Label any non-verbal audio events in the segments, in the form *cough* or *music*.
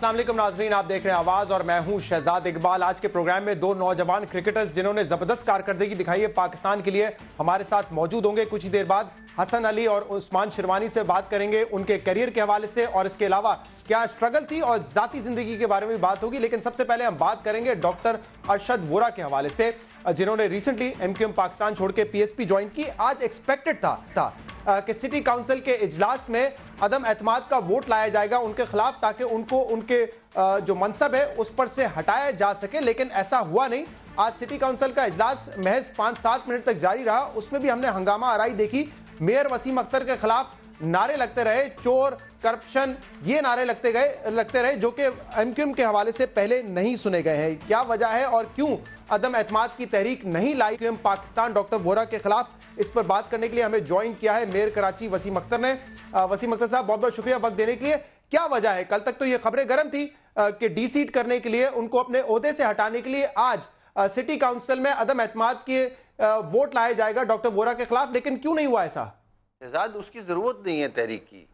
السلام علیکم ناظرین، آپ دیکھ رہے ہیں آواز اور میں ہوں شہزاد اقبال۔ آج کے پروگرام میں دو نوجوان کرکٹرز جنہوں نے زبردست کارکردگی دکھائی ہے پاکستان کے لیے، ہمارے ساتھ موجود ہوں گے کچھ ہی دیر بعد حسن علی اور عثمان شروانی سے بات کریں گے ان کے کیریئر کے حوالے سے، اور اس کے علاوہ کیا اسٹرگل تھی اور ذاتی زندگی کے بارے میں بات ہوگی، لیکن سب سے پہلے ہم بات کریں گے ڈاکٹر ارشد وورا کے حوالے سے۔ جنہوں نے recently M Q M Pakistan چھوڑ کے پی ایس پی جوائن کی، آج ایکسپیکٹڈ تھا کہ سٹی کاؤنسل کے اجلاس میں عدم اعتماد کا ووٹ لایا جائے گا ان کے خلاف، تاکہ ان کو ان کے جو منصب ہے، اس پر سے ہٹایا جا سکے، لیکن ایسا ہوا نہیں۔ آج سٹی کاؤنسل کا اجلاس محض پانچ سات منٹ تک جاری رہا۔ اس میں بھی ہم نے ہنگامہ آرائی دیکھی۔ میئر وسیم اختر کے خلاف نعرے لگتے رہے، چور کرپشن یہ نعرے لگتے گئے، لگتے رہے جو کہ ایم کیو ایم کے حوالے سے پہلے نہیں سنے گئے ہیں۔ کیا وجہ ہے اور کیوں عدم اعتماد کی تحریک نہیں لائی؟ کیو ایم پاکستان ڈاکٹر وورا کے خلاف اس پر بات کرنے کے لیے ہمیں جوائن کیا ہے۔ میئر کراچی، وسیم اختر نے وسیم اختر صاحب، بہت بہت شکریہ وقت دینے کے لیے۔ کیا وجہ ہے؟ کل تک تو یہ خبریں گرم تھی کہ ڈی سیٹ کرنے کے لیے، ان کو اپنے عہدے سے ہٹانے کے لیے آج سٹی کاؤنسل میں عدم اعتماد کے ووٹ لائے جائے گا ڈاکٹر وورا کے خلاف، لیکن کیوں نہیں ہوا ایسا؟ اس کی ضرورت نہیں ہے تحریک کی۔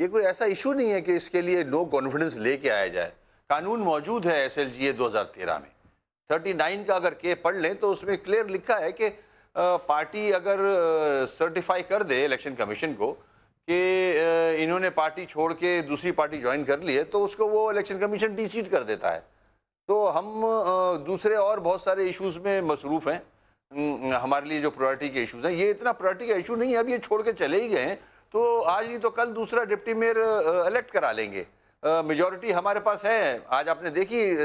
یہ کوئی ایسا ایشو نہیں ہے کہ اس کے لیے لوگ کانفیڈنس لے کے آیا جائے۔ قانون موجود ہے ایس ایل جی اے دو ہزار تیرہ میں۔ تھرٹی نائن کا اگر کے پڑھ لیں تو اس میں کلیئر لکھا ہے کہ پارٹی اگر سرٹیفائی کر دے الیکشن کمیشن کو کہ انہوں نے پارٹی چھوڑ کے دوسری پارٹی جوائن کر لی ہے تو اس کو وہ الیکشن کمیشن ڈی سیٹ کر دیتا ہے۔ تو ہم دوسرے اور بہت سارے ایشوز میں مصروف ہیں۔ ہمارے لیے جو پرائرٹی کے ایشوز ہیں، یہ اتنا پرائرٹی کا ایشو نہیں ہے، اب یہ چھوڑ کے چلے ہی گئے ہیں۔ تو آج نہیں تو کل دوسرا ڈپٹی میئر الیکٹ کرا لیں گے۔ میجورٹی ہمارے پاس ہے۔ آج آپ نے دیکھی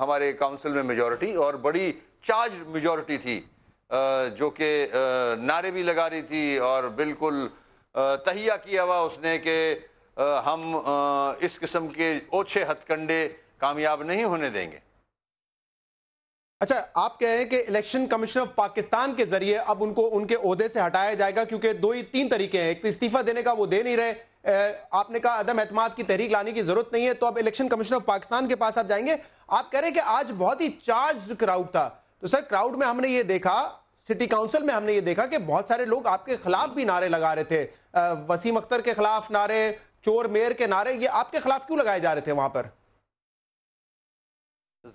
ہمارے کاؤنسل میں میجورٹی اور بڑی چارج میجورٹی تھی۔ جو کہ نعرے بھی لگا رہی تھی اور بالکل تہیہ کیا ہوا اس نے کہ ہم اس قسم کے اوچھے ہتھ کنڈے کامیاب نہیں ہونے دیں گے۔ اچھا آپ کہہ رہے ہیں کہ الیکشن کمیشن آف پاکستان کے ذریعے اب ان کو ان کے عہدے سے ہٹایا جائے گا کیونکہ دو ہی، تین طریقے ہیں۔ ایک تو استعفیٰ دینے کا وہ دے نہیں رہے۔ آپ نے کہا عدم اعتماد کی تحریک لانے کی ضرورت نہیں ہے، تو اب الیکشن کمیشن آف پاکستان کے پاس آپ جائیں گے۔ آپ کہہ رہے ہیں کہ آج بہت ہی چارج کراؤڈ تھا۔ تو سر، کراؤڈ میں ہم نے یہ دیکھا، سٹی کاؤنسل میں ہم نے یہ دیکھا کہ بہت سارے لوگ آپ کے خلاف بھی نعرے لگا رہے تھے۔ وسیم اختر کے خلاف نعرے، چور میئر کے نعرے، یہ آپ کے خلاف کیوں لگائے جا رہے تھے وہاں پر؟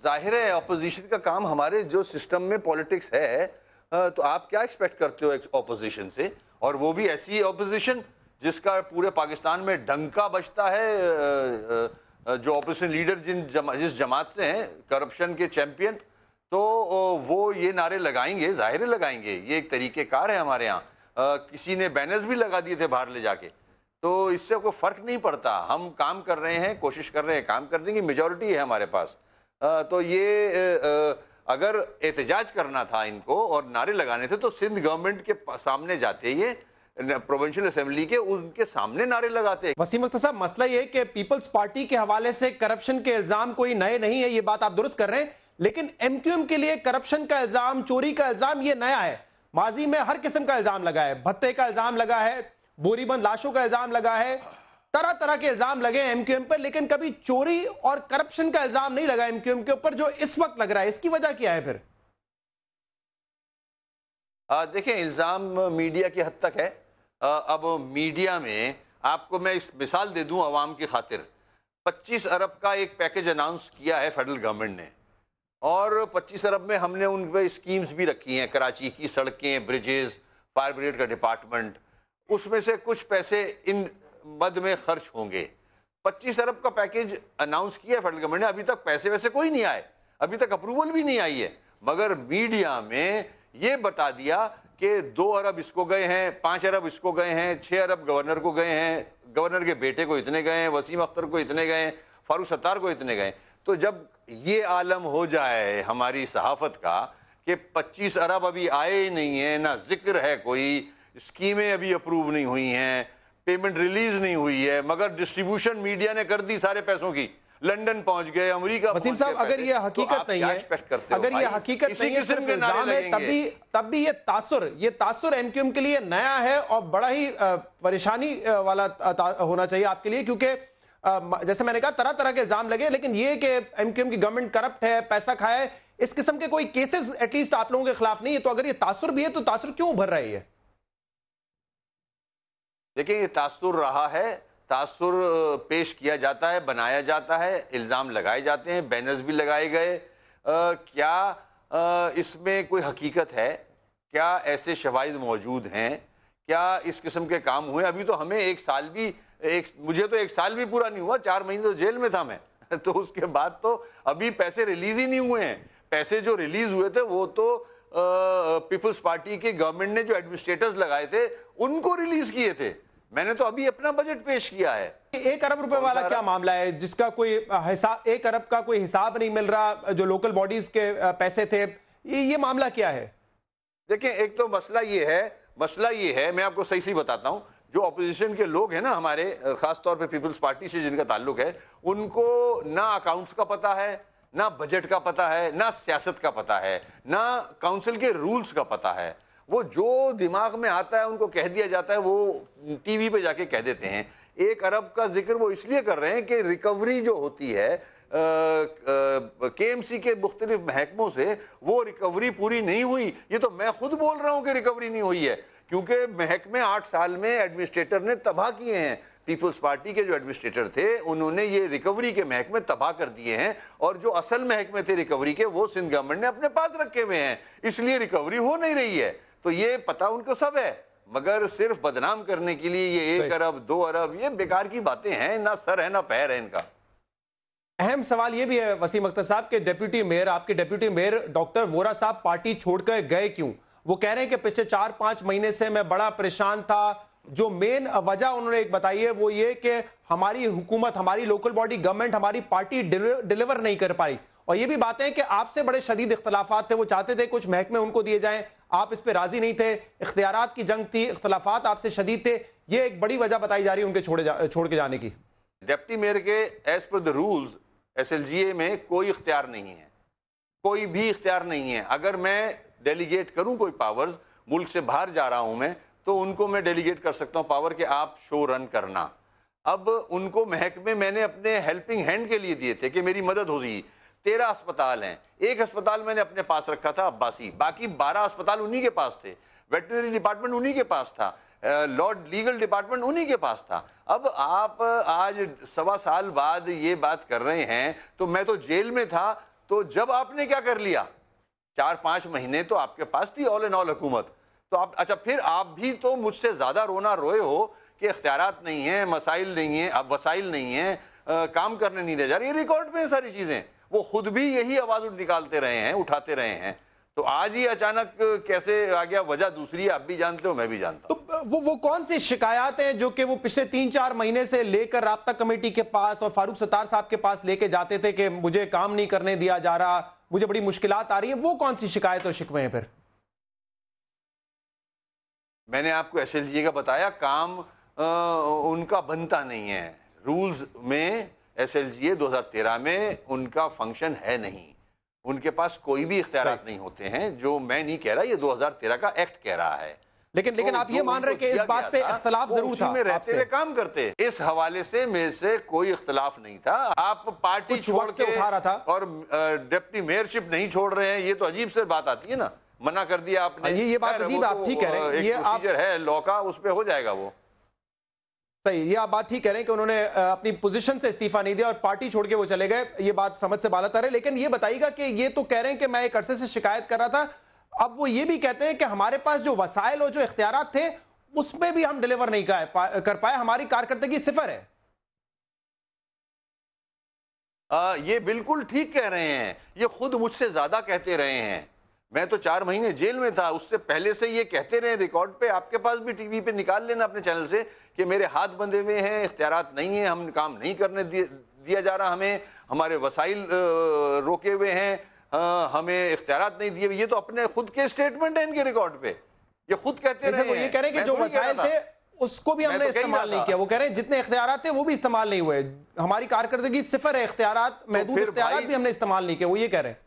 ظاہر ہے اپوزیشن کا کام ہمارے جو سسٹم میں پولیٹکس ہے تو آپ کیا ایکسپیکٹ کرتے ہو اپوزیشن سے؟ اور وہ بھی ایسی اپوزیشن جس کا پورے پاکستان میں ڈنکا بچتا ہے جو اپوزیشن لیڈر جن جس جماعت سے ہیں کرپشن کے چیمپئن تو وہ یہ نعرے لگائیں گے، ظاہر لگائیں گے۔ یہ ایک طریقہ کار ہے ہمارے ہاں کسی نے بینرز بھی لگا دیے تھے باہر لے جا کے۔ تو اس سے کوئی فرق نہیں پڑتا۔ ہم کام کر رہے ہیں، کوشش کر رہے ہیں، کام کر دیں گے میجورٹی ہے ہمارے پاس۔ تو یہ اگر احتجاج کرنا تھا ان کو اور نعرے لگانے تھے، تو سندھ گورنمنٹ کے سامنے جاتے یہ پروونشل اسمبلی کے، ان کے سامنے نعرے لگاتے۔ وسیم اختر صاحب مسئلہ یہ کہ پیپلز پارٹی کے حوالے سے کرپشن کے الزام کوئی نئے نہیں ہے، یہ بات آپ درست کر رہے ہیں۔ لیکن ایم کیو ایم کے لیے کرپشن کا الزام، چوری کا الزام یہ نیا ہے۔ ماضی میں ہر قسم کا الزام لگا ہے، بھتے کا الزام لگا ہے، بوری بند لاشوں کا الزام لگا ہے۔ طرح طرح کے الزام لگے ایم کیو ایم پر، لیکن کبھی چوری اور کرپشن کا الزام نہیں لگا ایم کیو ایم کے اوپر، جو اس وقت لگ رہا ہے۔ اس کی وجہ کیا ہے پھر؟ دیکھیں، الزام میڈیا کی حد تک ہے۔ اب میڈیا میں آپ کو میں اس مثال دے دوں عوام کی خاطر۔ پچیس ارب کا ایک پیکج اناؤنس کیا ہے فیڈرل گورنمنٹ نے۔ اور پچیس ارب میں ہم نے ان پہ اسکیمز بھی رکھی ہیں، کراچی کی سڑکیں بریجز فائر بریگیڈ کا ڈپارٹمنٹ اس میں سے کچھ پیسے ان مد میں خرچ ہوں گے۔ پچیس ارب کا پیکج اناؤنس کیا فیڈرل گورنمنٹ نے، ابھی تک پیسے ویسے کوئی نہیں آئے۔ ابھی تک اپروول بھی نہیں آئی ہے۔ مگر میڈیا میں یہ بتا دیا کہ دو ارب اس کو گئے ہیں، پانچ ارب اس کو گئے ہیں، چھ ارب گورنر کو گئے ہیں۔ گورنر کے بیٹے کو اتنے گئے ہیں، وسیم اختر کو اتنے گئے ہیں، فاروق ستار کو اتنے گئے تو جب یہ عالم ہو جائے ہماری صحافت کا کہ پچیس ارب ابھی آئے ہی نہیں ہیں، نہ ذکر ہے کوئی، اسکیمیں ابھی اپروو نہیں ہوئی ہیں۔ پیمنٹ ریلیز نہیں ہوئی ہے مگر ڈسٹریبیوشن میڈیا نے کر دی سارے پیسوں کی۔ لنڈن پہنچ گئے امریکہ وسیم صاحب اگر یہ حقیقت نہیں ہے اگر یہ حقیقت نہیں ہے صرف الزام ہے تب بھی یہ تاثر یہ تاثر ایم کیو ایم کے لیے نیا ہے اور بڑا ہی پریشانی والا ہونا چاہیے آپ کے لیے کیونکہ جیسے میں نے کہا طرح طرح کے الزام لگے لیکن یہ کہ ایم کیو ایم کی گورنمنٹ کرپٹ ہے پیسہ کھائے اس قسم کے کوئی کیسز ایٹ لیسٹ آپ لوگوں کے خلاف نہیں ہے۔ تو اگر یہ تاثر بھی ہے تو تاثر کیوں بھر رہی ہے؟ دیکھیں یہ تاثر رہا ہے، تاثر پیش کیا جاتا ہے، بنایا جاتا ہے، الزام لگائے جاتے ہیں بینرز بھی لگائے گئے۔ کیا اس میں کوئی حقیقت ہے؟ کیا ایسے شواہد موجود ہیں؟ کیا اس قسم کے کام ہوئے؟ ابھی تو ہمیں ایک سال بھی، ایک، مجھے تو ایک سال بھی پورا نہیں ہوا، چار مہینے تو جیل میں تھا میں۔ *laughs* تو اس کے بعد تو ابھی پیسے ریلیز ہی نہیں ہوئے ہیں۔ پیسے جو ریلیز ہوئے تھے، وہ تو پیپلز پارٹی کے گورنمنٹ نے جو ایڈمنسٹریٹرز لگائے تھے، ان کو ریلیز کیے تھے۔ میں نے تو ابھی اپنا بجٹ پیش کیا ہے۔ ایک ارب روپے والا کیا معاملہ ہے؟ جس کا کوئی حساب ایک ارب کا کوئی حساب نہیں مل رہا جو لوکل باڈیز کے پیسے تھے۔ یہ معاملہ کیا ہے؟ دیکھیں ایک تو مسئلہ یہ ہے مسئلہ یہ ہے میں آپ کو صحیح سی بتاتا ہوں۔ جو اپوزیشن کے لوگ ہیں نا ہمارے خاص طور پہ پیپلز پارٹی سے جن کا تعلق ہے ان کو نہ اکاؤنٹس کا پتا ہے نہ بجٹ کا پتا ہے نہ سیاست کا پتا ہے نہ کاؤنسل کے رولز کا پتا ہے۔ وہ جو دماغ میں آتا ہے، ان کو کہہ دیا جاتا ہے، وہ ٹی وی پہ جا کے کہہ دیتے ہیں۔ ایک ارب کا ذکر وہ اس لیے کر رہے ہیں کہ ریکوری جو ہوتی ہے کے ایم سی کے مختلف محکموں سے وہ ریکوری پوری نہیں ہوئی۔ یہ تو میں خود بول رہا ہوں کہ ریکوری نہیں ہوئی ہے، کیونکہ محکمے آٹھ سال میں ایڈمنسٹریٹر نے تباہ کیے ہیں۔ پیپلز پارٹی کے جو ایڈمنسٹریٹر تھے، انہوں نے یہ ریکوری کے محکمے تباہ کر دیے ہیں۔ اور جو اصل محکمے تھے ریکوری کے، وہ سندھ گورنمنٹ نے اپنے پاس رکھے ہوئے ہیں۔ اس لیے ریکوری ہو نہیں رہی ہے۔ تو یہ پتا ان کو سب ہے مگر صرف بدنام کرنے کے لیے یہ ایک ارب دو ارب یہ بیکار کی باتیں ہیں نہ سر ہے نہ پیر ہے ان کا۔ اہم سوال یہ بھی ہے وسیم اختر صاحب کہ ڈیپیوٹی میئر آپ کے ڈیپیوٹی میئر ڈاکٹر وورا صاحب پارٹی چھوڑ کر گئے کیوں؟ وہ کہہ رہے ہیں کہ پچھلے چار پانچ مہینے سے میں بڑا پریشان تھا۔ جو مین وجہ انہوں نے ایک بتائی ہے وہ یہ کہ ہماری حکومت ہماری لوکل باڈی گورنمنٹ ہماری پارٹی ڈیلیور نہیں کر پائی اور یہ بھی باتیں کہ آپ سے بڑے شدید اختلافات تھے وہ چاہتے تھے کچھ محکمے ان کو دیے جائیں۔ آپ اس پہ راضی نہیں تھے، اختیارات کی جنگ تھی، اختلافات آپ سے شدید تھے، یہ ایک بڑی وجہ بتائی جا رہی ہے ان کے چھوڑ کے جانے کی۔ ڈیپٹی میئر کے as per the rules S L G A میں کوئی اختیار نہیں ہے۔ کوئی بھی اختیار نہیں ہے۔ اگر میں ڈیلیگیٹ کروں کوئی پاورز ملک سے باہر جا رہا ہوں میں، تو ان کو میں ڈیلیگیٹ کر سکتا ہوں پاور کہ آپ شو رن کرنا۔ اب ان کو محکمے میں نے اپنے ہیلپنگ ہینڈ کے لیے دیے تھے کہ میری مدد ہو رہی تیرہ اسپتال ہیں۔ ایک اسپتال میں نے اپنے پاس رکھا تھا عباسی، باقی بارہ اسپتال انہی کے پاس تھے۔ ویٹنری ڈپارٹمنٹ انہی کے پاس تھا۔ لارڈ لیگل ڈپارٹمنٹ انہی کے پاس تھا۔ اب آپ آج سوا سال بعد یہ بات کر رہے ہیں تو میں تو جیل میں تھا۔ تو جب آپ نے کیا کر لیا؟ چار پانچ مہینے تو آپ کے پاس تھی آل ان آل حکومت۔ تو آپ اچھا پھر آپ بھی تو مجھ سے زیادہ رونا روئے ہو کہ اختیارات نہیں ہیں، مسائل نہیں ہیں، اب وسائل نہیں ہیں کام کرنے نہیں دے جا رہے یہ ریکارڈ پہ ہیں ساری چیزیں۔ وہ خود بھی یہی آواز نکالتے رہے ہیں اٹھاتے رہے ہیں۔ تو آج ہی اچانک کیسے آ گیا؟ وجہ دوسری آپ بھی جانتے ہو میں بھی جانتا ہوں۔ وہ وہ کون سی شکایات ہیں جو کہ وہ پچھلے تین چار مہینے سے لے کر رابطہ کمیٹی کے پاس اور فاروق ستار صاحب کے پاس لے کے جاتے تھے کہ مجھے کام نہیں کرنے دیا جا رہا مجھے بڑی مشکلات آ رہی ہیں وہ کون سی شکایت اور شکوے ہیں پھر؟ میں نے آپ کو ایس ایل جی کا بتایا کام ان کا بنتا نہیں ہے۔ رولز میں ایس ایل جی دو ہزار تیرہ میں ان کا فنکشن ہے نہیں۔ ان کے پاس کوئی بھی اختیارات نہیں ہوتے ہیں جو میں نہیں کہہ رہا یہ دو ہزار تیرہ کا ایکٹ کہہ رہا ہے۔ لیکن لیکن آپ یہ مان رہے کہ اس بات پہ اختلاف ضرور تھا میں رہتے ہوئے کام کرتے۔ اس حوالے سے میرے سے کوئی اختلاف نہیں تھا۔ آپ پارٹی چھوڑ کے اٹھا رہا تھا۔ اور ڈپٹی میئرشپ نہیں چھوڑ رہے ہیں یہ تو عجیب سے بات آتی ہے نا۔ منع کر دیا آپ نے۔ یہ بات عجیب آپ ٹھیک کہہ رہے ہیں۔ یہ پروسیجر ہے لا کا اس پہ ہو جائے گا وہ۔ صحیح، یہ آپ بات ٹھیک کہہ رہے ہیں کہ انہوں نے اپنی پوزیشن سے استعفیٰ نہیں دیا اور پارٹی چھوڑ کے وہ چلے گئے۔ یہ بات سمجھ سے بالا تر ہے، لیکن یہ بتائیے گا کہ یہ تو کہہ رہے ہیں کہ میں ایک عرصے سے شکایت کر رہا تھا۔ اب وہ یہ بھی کہتے ہیں کہ ہمارے پاس جو وسائل اور جو اختیارات تھے، اس میں بھی ہم ڈیلیور نہیں کر پائے۔ ہماری کارکردگی صفر ہے۔ یہ بالکل ٹھیک کہہ رہے ہیں۔ یہ خود مجھ سے زیادہ کہتے رہے ہیں۔ میں تو چار مہینے جیل میں تھا اس سے پہلے سے یہ کہتے رہے ریکارڈ پہ آپ کے پاس بھی ٹی وی پہ نکال لینا اپنے چینل سے کہ میرے ہاتھ بندے ہوئے ہیں اختیارات نہیں ہیں ہم کام نہیں کرنے دیا جا رہا ہمیں ہمارے وسائل روکے ہوئے ہیں ہمیں اختیارات نہیں دیے یہ تو اپنے خود کے اسٹیٹمنٹ ہیں ان کے ریکارڈ پہ۔ یہ خود کہتے رہے ہیں یہ کہہ رہے ہیں کہ جو وسائل تھے اس کو بھی ہم نے استعمال نہیں کیا۔ وہ کہہ رہے ہیں جتنے اختیارات تھے وہ بھی استعمال نہیں ہوئے۔ ہماری کارکردگی صفر ہے اختیارات محدود اختیارات بھی ہم نے استعمال نہیں کیا وہ یہ کہہ رہے ہیں۔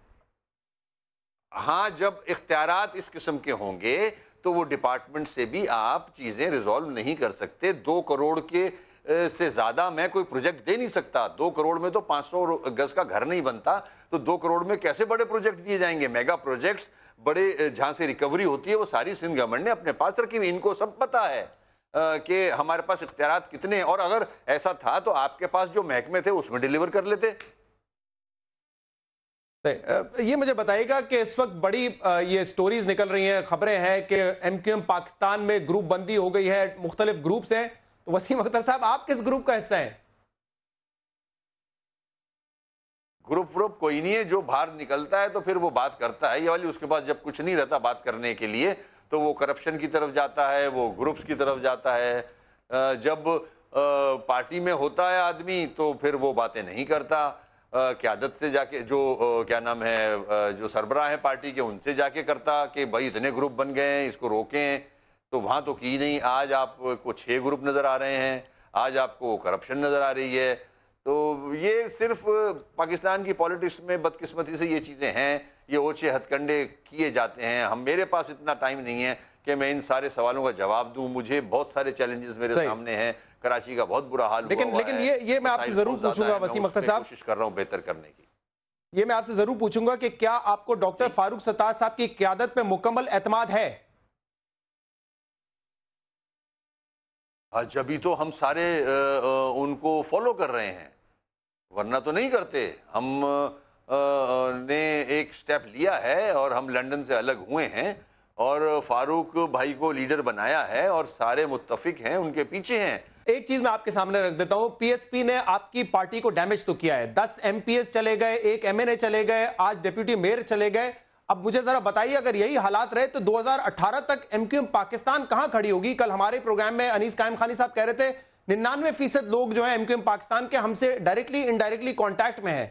ہاں جب اختیارات اس قسم کے ہوں گے تو وہ ڈپارٹمنٹ سے بھی آپ چیزیں ریزولو نہیں کر سکتے۔ دو کروڑ کے سے زیادہ میں کوئی پروجیکٹ دے نہیں سکتا۔ دو کروڑ میں تو پانچ سو گز کا گھر نہیں بنتا۔ تو دو کروڑ میں کیسے بڑے پروجیکٹ دیے جائیں گے؟ میگا پروجیکٹس بڑے جہاں سے ریکوری ہوتی ہے، وہ ساری سندھ گورنمنٹ نے اپنے پاس رکھی ہوئی۔ ان کو سب پتا ہے کہ ہمارے پاس اختیارات کتنے ہیں۔ اور اگر ایسا تھا تو آپ کے پاس جو محکمے تھے، اس میں ڈیلیور کر لیتے۔ یہ مجھے بتائیے گا کہ اس وقت بڑی یہ سٹوریز نکل رہی ہیں، خبریں ہیں کہ ایم کیو ایم پاکستان میں گروپ بندی ہو گئی ہے، مختلف گروپس ہیں۔ تو وسیم اختر صاحب، آپ کس گروپ کا حصہ ہیں؟ گروپ گروپ کوئی نہیں ہے، جو باہر نکلتا ہے تو پھر وہ بات کرتا ہے، یہ والی اس کے بعد جب کچھ نہیں رہتا بات کرنے کے لیے، تو وہ کرپشن کی طرف جاتا ہے، وہ گروپس کی طرف جاتا ہے۔ جب پارٹی میں ہوتا ہے آدمی تو پھر وہ باتیں نہیں کرتا۔ قیادت سے جا کے جو کیا نام ہے جو سربراہ ہیں پارٹی کے ان سے جا کے کرتا کہ بھائی اتنے گروپ بن گئے ہیں اس کو روکیں۔ تو وہاں تو کی نہیں آج آپ کو چھ گروپ نظر آ رہے ہیں آج آپ کو کرپشن نظر آ رہی ہے۔ تو یہ صرف پاکستان کی پالیٹکس میں بدقسمتی سے یہ چیزیں ہیں یہ اوچے ہتھ کنڈے کیے جاتے ہیں۔ ہم میرے پاس اتنا ٹائم نہیں ہے کہ میں ان سارے سوالوں کا جواب دوں مجھے بہت سارے چیلنجز میرے سامنے ہیں۔ کراچی کا بہت برا حال لیکن لیکن یہ یہ میں آپ سے ضرور پوچھوں گا وسیم اختر صاحب۔ کوشش کر رہا ہوں بہتر کرنے کی۔ یہ میں آپ سے ضرور پوچھوں گا کہ کیا آپ کو ڈاکٹر جی۔ فاروق ستار صاحب کی قیادت پہ مکمل اعتماد ہے؟ جبھی تو ہم سارے ان کو فالو کر رہے ہیں۔ ورنہ تو نہیں کرتے۔ ہم نے ایک سٹیپ لیا ہے اور ہم لنڈن سے الگ ہوئے ہیں اور فاروق بھائی کو لیڈر بنایا ہے اور سارے متفق ہیں ان کے پیچھے ہیں۔ ایک چیز میں آپ کے سامنے رکھ دیتا ہوں۔ پی ایس پی نے آپ کی پارٹی کو ڈیمیج تو کیا ہے۔ دس ایم پی ایس چلے گئے، ایک ایم این اے چلے گئے، آج ڈیپیوٹی میئر چلے گئے۔ اب مجھے ذرا بتائیے، اگر یہی حالات رہے تو دو ہزار اٹھارہ تک ایم کیو ایم پاکستان کہاں کھڑی ہوگی؟ کل ہمارے پروگرام میں انیس قائم خانی صاحب کہہ رہے تھے، ننانوے فیصد لوگ جو ہیں ایم کیو ایم پاکستان کے ہم سے ڈائریکٹلی انڈائریکٹلی کانٹیکٹ میں ہیں۔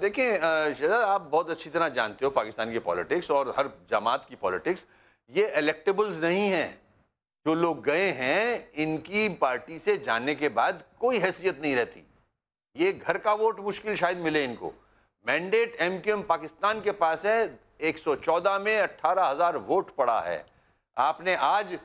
دیکھیں شہزاد، آپ بہت اچھی طرح جانتے ہو پاکستان کی پالیٹکس اور ہر جماعت کی پالیٹکس یہ الیکٹیبلز نہیں ہیں۔ جو لوگ گئے ہیں، ان کی پارٹی سے جاننے کے بعد کوئی حیثیت نہیں رہتی۔ یہ گھر کا ووٹ مشکل شاید ملے ان کو۔ Mandate M Q M Pakistan کے پاس ہے، ایک سو چودہ میں اٹھارہ ہزار ووٹ پڑا ہے۔ آپ نے آج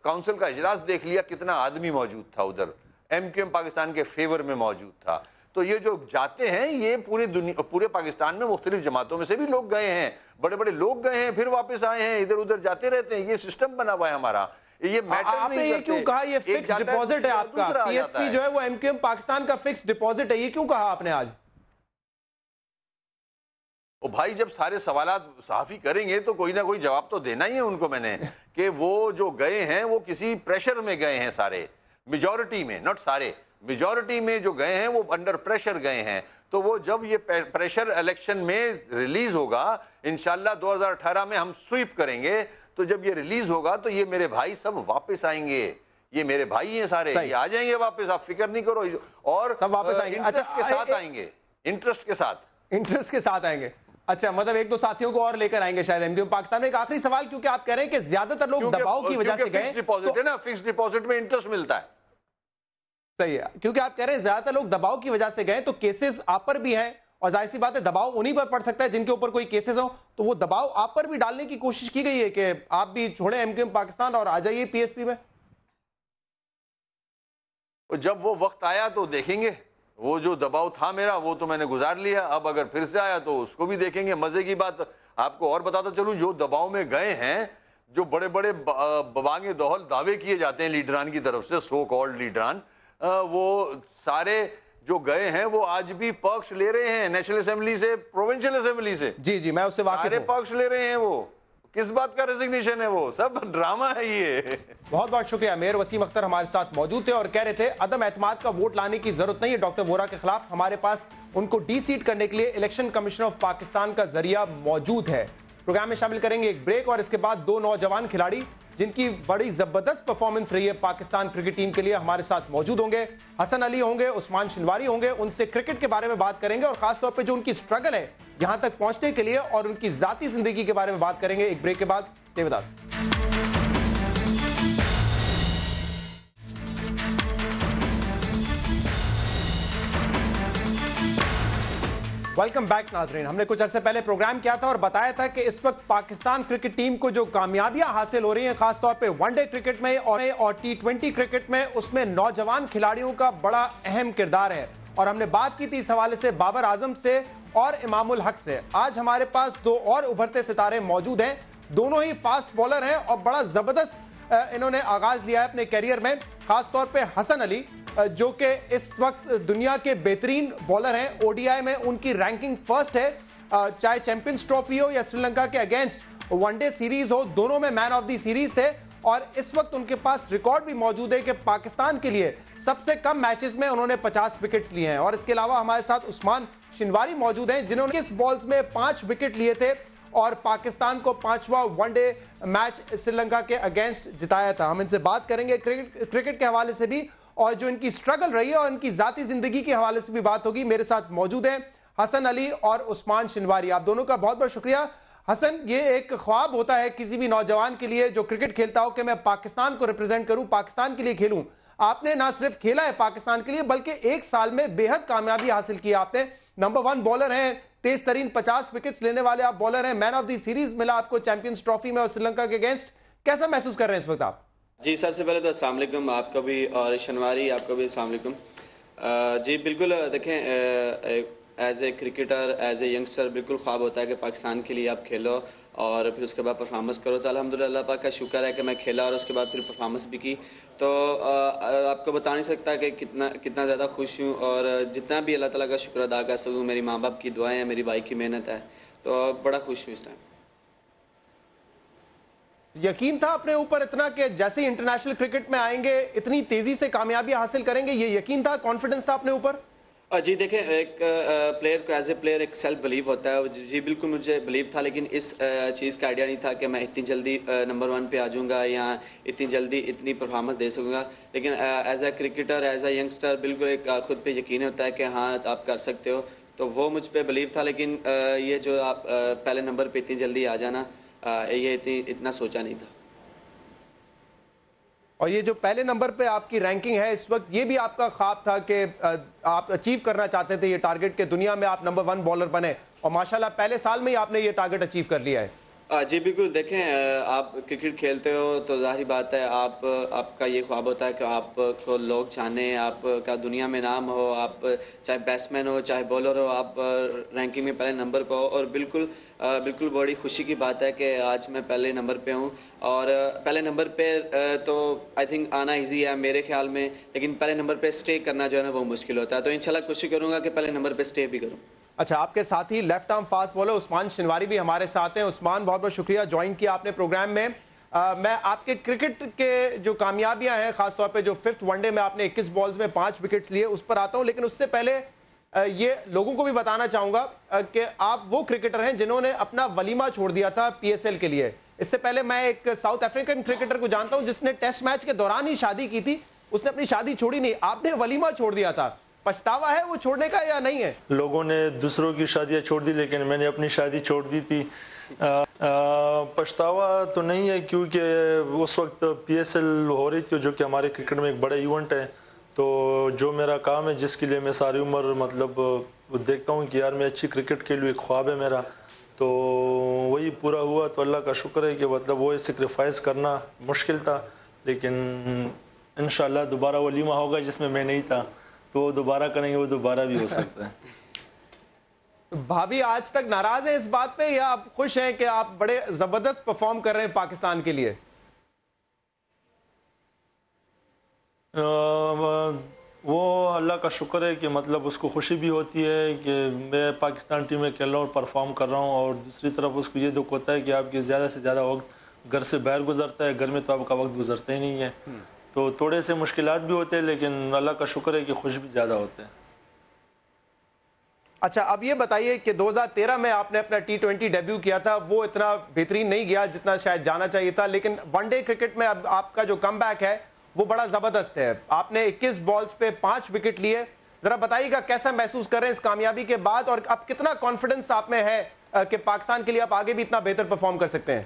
کاؤنسل کا اجلاس دیکھ لیا، کتنا آدمی موجود تھا ادھر۔ ایم کیو ایم پاکستان کے فیور میں موجود تھا۔ تو یہ جو جاتے ہیں یہ پوری دنیا پورے پاکستان میں مختلف جماعتوں میں سے بھی لوگ گئے ہیں۔ بڑے بڑے لوگ گئے ہیں پھر واپس آئے ہیں ادھر ادھر جاتے رہتے ہیں۔ یہ سسٹم بنا ہوا ہے ہمارا۔ یہ آپ نے یہ کیوں کہا؟ یہ فکس ڈپوزٹ ہے آپ کا۔ پی ایس پی جو ہے وہ ایم کیو ایم پاکستان کا فکس ڈپوزٹ ہے۔ یہ کیوں کہا آپ نے آج؟ بھائی جب سارے سوالات صحافی کریں گے تو کوئی نہ کوئی جواب تو دینا ہی ہے ان کو میں نے کہ وہ جو گئے ہیں وہ کسی پریشر میں گئے ہیں سارے میجورٹی میں نوٹ سارے۔ میجورٹی میں جو گئے ہیں وہ انڈر پریشر گئے ہیں۔ تو وہ جب یہ پریشر الیکشن میں ریلیز ہوگا انشاءاللہ دو ہزار اٹھارہ میں ہم سویپ کریں گے۔ تو جب یہ ریلیز ہوگا تو یہ میرے بھائی سب واپس آئیں گے۔ یہ میرے بھائی ہیں سارے۔ یہ آ جائیں گے واپس آپ فکر نہیں کرو۔ اور سب واپس آئیں گے۔ اچھا کے ساتھ آئیں گے۔ انٹرسٹ کے ساتھ۔ انٹرسٹ کے ساتھ آئیں گے۔ اچھا مطلب ایک دو ساتھیوں کو اور لے کر آئیں گے شاید ایم پاکستان میں۔ ایک آخری سوال کیونکہ آپ کہہ رہے ہیں کہ زیادہ تر لوگ دباؤ کی وجہ سے گئے نا فکس ڈپوزٹ میں انٹرسٹ ملتا ہے۔ صحیح ہے۔ کیونکہ آپ کہہ رہے ہیں زیادہ تر لوگ دباؤ کی وجہ سے گئے تو کیسز آپ پر بھی ہیں۔ اور ظاہر سی بات ہے، دباؤ انہی پر پڑ سکتا ہے جن کے اوپر کوئی کیسز ہو تو وہ دباؤ آپ پر بھی ڈالنے کی کوشش کی گئی ہے کہ آپ بھی چھوڑیں ایم کیو ایم پاکستان اور آ جائیے پی ایس پی میں۔ جب وہ وقت آیا تو دیکھیں گے۔ وہ جو دباؤ تھا میرا، وہ تو میں نے گزار لیا۔ اب اگر پھر سے آیا تو اس کو بھی دیکھیں گے۔ مزے کی بات، آپ کو اور بتاتا چلوں، جو دباؤ میں گئے ہیں، جو بڑے بڑے ببانگ دہل دعوے کیے جاتے ہیں لیڈران کی طرف سے سو کالڈ لیڈران وہ سارے جو گئے ہیں وہ آج بھی پکش لے رہے ہیں نیشنل اسمبلی سے پروونشل اسمبلی سے۔ جی جی میں اس سے واقف ہوں۔ پکش لے رہے ہیں وہ۔ کس بات کا ریزگنیشن ہے وہ؟ سب ڈرامہ ہے یہ۔ بہت بہت شکریہ۔ میر وسیم اختر ہمارے ساتھ موجود تھے اور کہہ رہے تھے عدم اعتماد کا ووٹ لانے کی ضرورت نہیں ہے۔ ڈاکٹر وورا کے خلاف ہمارے پاس ان کو ڈی سیٹ کرنے کے لیے الیکشن کمیشن آف پاکستان کا ذریعہ موجود ہے۔ پروگرام میں شامل کریں گے ایک بریک اور اس کے بعد دو نوجوان کھلاڑی۔ جن کی بڑی زبردست پرفارمنس رہی ہے پاکستان کرکٹ ٹیم کے لیے، ہمارے ساتھ موجود ہوں گے، حسن علی ہوں گے، عثمان شنواری ہوں گے، ان سے کرکٹ کے بارے میں بات کریں گے اور خاص طور پہ جو ان کی سٹرگل ہے یہاں تک پہنچنے کے لیے اور ان کی ذاتی زندگی کے بارے میں بات کریں گے۔ ایک بریک کے بعد ویلکم بیک ناظرین ہم نے کچھ عرصے پہلے پروگرام کیا تھا اور بتایا تھا کہ اس وقت پاکستان کرکٹ ٹیم کو جو کامیابیاں حاصل ہو رہی ہیں، خاص طور پہ ون ڈے کرکٹ میں اور ٹی ٹوینٹی کرکٹ میں، اس میں نوجوان کھلاڑیوں کا بڑا اہم کردار ہے۔ اور ہم نے بات کی تھی اس حوالے سے بابر اعظم سے اور امام الحق سے۔ آج ہمارے پاس دو اور ابھرتے ستارے موجود ہیں۔ دونوں ہی فاسٹ بولر ہیں اور بڑا زبردست انہوں نے آغاز لیا ہے اپنے کیریئر میں، خاص طور پہ حسن علی۔ جو کہ اس وقت دنیا کے بہترین بولر ہیں او ڈی آئی میں ان کی رینکنگ فرسٹ ہے۔ چاہے چیمپئنز ٹرافی ہو یا سری لنکا کے اگینسٹ ون ڈے سیریز ہو، دونوں میں مین آف دی سیریز تھے۔ اور اس وقت ان کے پاس ریکارڈ بھی موجود ہے کہ پاکستان کے لیے سب سے کم میچز میں انہوں نے پچاس وکٹس لیے ہیں۔ اور اس کے علاوہ ہمارے ساتھ عثمان شنواری موجود ہیں، جنہوں نے اس بالز میں پانچ وکٹ لیے تھے۔ اور پاکستان کو پانچواں one day match Sri Lanka کے اگینسٹ جتایا تھا۔ ہم ان سے بات کریں گے کرکٹ کے حوالے سے بھی۔ اور جو ان کی سٹرگل رہی ہے اور ان کی ذاتی زندگی کے حوالے سے بھی بات ہوگی، میرے ساتھ موجود ہیں حسن علی اور عثمان شنواری۔ آپ دونوں کا بہت بہت شکریہ۔ حسن، یہ ایک خواب ہوتا ہے کسی بھی نوجوان کے لیے جو کرکٹ کھیلتا ہو کہ میں پاکستان کو ریپرزینٹ کروں، پاکستان کے لیے کھیلوں۔ آپ نے نہ صرف کھیلا ہے پاکستان کے لیے، بلکہ ایک سال میں بے حد کامیابی حاصل کی آپ نے۔ نمبر ون بولر ہیں، تیز ترین پچاس وکٹس لینے والے آپ بولر ہیں۔ مین آف دی سیریز ملا آپ کو چیمپئنز ٹرافی میں اور سری لنکا کے اگینسٹ کیسا محسوس کر رہے ہیں اس وقت آپ؟ جی سب سے پہلے تو السلام علیکم، آپ کو بھی اور شنواری، آپ کو بھی السلام علیکم۔ جی بالکل، دیکھیں as a cricketer, as a youngster بالکل خواب ہوتا ہے کہ پاکستان کے لیے آپ کھیلو اور پھر اس کے بعد پرفارمنس کرو۔ تو الحمدللہ اللہ پاک کا شکر ہے کہ میں کھیلا اور اس کے بعد پھر پرفارمنس بھی کی۔ تو آپ کو بتا نہیں سکتا کہ کتنا کتنا زیادہ خوش ہوں اور جتنا بھی اللہ تعالیٰ کا شکر ادا کر سکوں، میری ماں باپ کی دعائیں ہیں، میری بھائی کی محنت ہے۔ تو بڑا خوش ہوں اس ٹائم یقین تھا اپنے اوپر اتنا کہ جیسے ہی انٹرنیشنل کرکٹ میں آئیں گے، اتنی تیزی سے کامیابی حاصل کریں گے، یہ یقین تھا کانفیڈنس تھا اپنے اوپر؟ جی دیکھیں، ایک پلیئر کو ایز اے پلیئر ایک سیلف بلیو ہوتا ہے۔ جی, جی، بالکل مجھے بلیو تھا، لیکن اس چیز کا آئیڈیا نہیں تھا کہ میں اتنی جلدی نمبر ون پہ آ جاؤں گا یا اتنی جلدی اتنی پرفارمنس دے سکوں گا۔ لیکن as a cricketer as a youngster بالکل ایک خود پہ یقین ہوتا ہے کہ ہاں آپ کر سکتے ہو۔ تو وہ مجھ پہ بلیو تھا، لیکن یہ جو آپ پہلے نمبر پہ اتنی جلدی آ جانا۔ یہ اتنی اتنا سوچا نہیں تھا۔ اور یہ جو پہلے نمبر پہ آپ کی رینکنگ ہے، اس وقت یہ بھی آپ کا خواب تھا کہ آپ اچیو کرنا چاہتے تھے یہ ٹارگٹ کہ دنیا میں آپ نمبر ون بالر بنے۔ اور ماشاءاللہ پہلے سال میں ہی آپ نے یہ ٹارگٹ اچیو کر لیا ہے۔ جی بالکل۔ دیکھیں آپ کرکٹ کھیلتے ہو تو ظاہری بات ہے، آپ آپ کا یہ خواب ہوتا ہے کہ آپ کو لوگ جانیں، آپ کا دنیا میں نام ہو، آپ چاہے بیٹسمین ہو، چاہے بولر ہو، آپ رینکنگ میں پہلے نمبر پہ ہو۔ اور بالکل بالکل بڑی خوشی کی بات ہے کہ آج میں پہلے نمبر پہ ہوں۔ اور پہلے نمبر پہ تو آئی تھنک آنا ایزی ہے میرے خیال میں، لیکن پہلے نمبر پہ سٹے کرنا جو ہے نا وہ مشکل ہوتا ہے۔ تو انشاءاللہ کوشش کروں گا کہ پہلے نمبر پہ سٹے بھی کروں۔ اچھا آپ کے ساتھ ہی left arm fast bowler Usman Shinwari بھی ہمارے ساتھ ہیں۔ عثمان، بہت بہت شکریہ جوائن کیا آپ نے پروگرام میں۔ میں آپ کے کرکٹ کے جو کامیابیاں ہیں، خاص طور پہ جو ففتھ ون ڈے میں آپ نے اکیس بالز میں پانچ وکٹس لیے، اس پر آتا ہوں۔ لیکن اس سے پہلے یہ لوگوں کو بھی بتانا چاہوں گا کہ آپ وہ کرکٹر ہیں جنہوں نے اپنا ولیمہ چھوڑ دیا تھا پی ایس ایل کے لیے۔ اس سے پہلے میں ایک ساؤتھ افریقن کرکٹر کو جانتا ہوں، جس نے ٹیسٹ میچ کے دوران ہی شادی کی تھی، اس نے اپنی شادی چھوڑی نہیں، آپ نے ولیمہ چھوڑ دیا تھا۔ پچھتاوا ہے وہ چھوڑنے کا یا نہیں ہے؟ لوگوں نے دوسروں کی شادیاں چھوڑ دی، لیکن میں نے اپنی شادی چھوڑ دی تھی۔ پچھتاوا تو نہیں ہے، کیونکہ اس وقت پی ایس ایل ہو رہی تھی، جو کہ ہمارے کرکٹ میں ایک بڑا ایونٹ ہے۔ تو جو میرا کام ہے، جس کے لیے میں ساری عمر مطلب دیکھتا ہوں کہ یار، میں اچھی کرکٹ کے لیے ایک خواب ہے میرا۔ تو وہی پورا ہوا، تو اللہ کا شکر ہے کہ مطلب وہ سیکریفائز کرنا مشکل تھا۔ لیکن انشاءاللہ دوبارہ ولیمہ ہوگا جس میں میں نہیں تھا۔ تو وہ دوبارہ کریں گے وہ دوبارہ بھی ہو *laughs* سکتا ہے۔ بھابی آج تک ناراض ہیں اس بات پہ یا آپ خوش ہیں کہ آپ بڑے زبردست پرفارم کر رہے ہیں پاکستان کے لیے؟ وہ اللہ کا شکر ہے کہ مطلب اس کو خوشی بھی ہوتی ہے کہ میں پاکستان ٹیم میں کھیل رہا ہوں اور پرفارم کر رہا ہوں اور دوسری طرف اس کو یہ دکھ ہوتا ہے کہ آپ کے زیادہ سے زیادہ وقت گھر سے باہر گزرتا ہے گھر میں تو آپ کا وقت گزرتا ہی نہیں ہے۔ تو تھوڑے سے مشکلات بھی ہوتے ہیں، لیکن اللہ کا شکر ہے کہ خوش بھی زیادہ ہوتے ہیں۔ اچھا اب یہ بتائیے کہ دو ہزار تیرہ میں آپ نے اپنا ٹی ٹوینٹی ڈیبیو کیا تھا، وہ اتنا بہترین نہیں گیا جتنا شاید جانا چاہیے تھا، لیکن ون ڈے کرکٹ میں اب آپ کا جو کم بیک ہے، وہ بڑا زبردست ہے۔ آپ نے اکیس بالز پہ پانچ وکٹ لیے۔ ذرا بتائیے گا کیسا محسوس کر رہے ہیں اس کامیابی کے بعد، اور اب کتنا کانفیڈنس آپ میں ہے کہ پاکستان کے لیے آپ آگے بھی اتنا بہتر پرفارم کر سکتے ہیں؟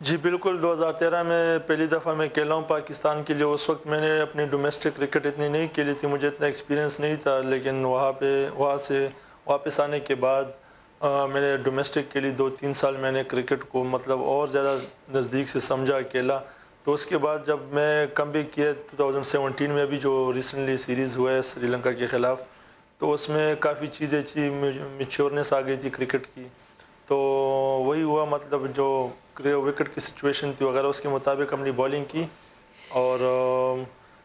جی بالکل، دو ہزار تیرہ میں پہلی دفعہ میں کھیلا ہوں پاکستان کے لیے، اس وقت میں نے اپنی ڈومیسٹک کرکٹ اتنی نہیں کھیلی تھی، مجھے اتنا ایکسپیرینس نہیں تھا، لیکن وہاں پہ، وہاں سے واپس آنے کے بعد میں نے ڈومیسٹک کے لیے دو تین سال میں نے کرکٹ کو مطلب اور زیادہ نزدیک سے سمجھا کھیلا تو اس کے بعد جب میں کم بیک کیا ٹو تھاؤزنڈ سیونٹین میں بھی جو ریسنٹلی سیریز ہوا ہے سری لنکا کے خلاف، تو اس میں کافی چیزیں تھی میچورنیس آ گئی تھی کرکٹ کی۔ تو وہی ہوا مطلب جو وکٹ کی سچویشن تھی وغیرہ، اس کے مطابق ہم نے بالنگ کی اور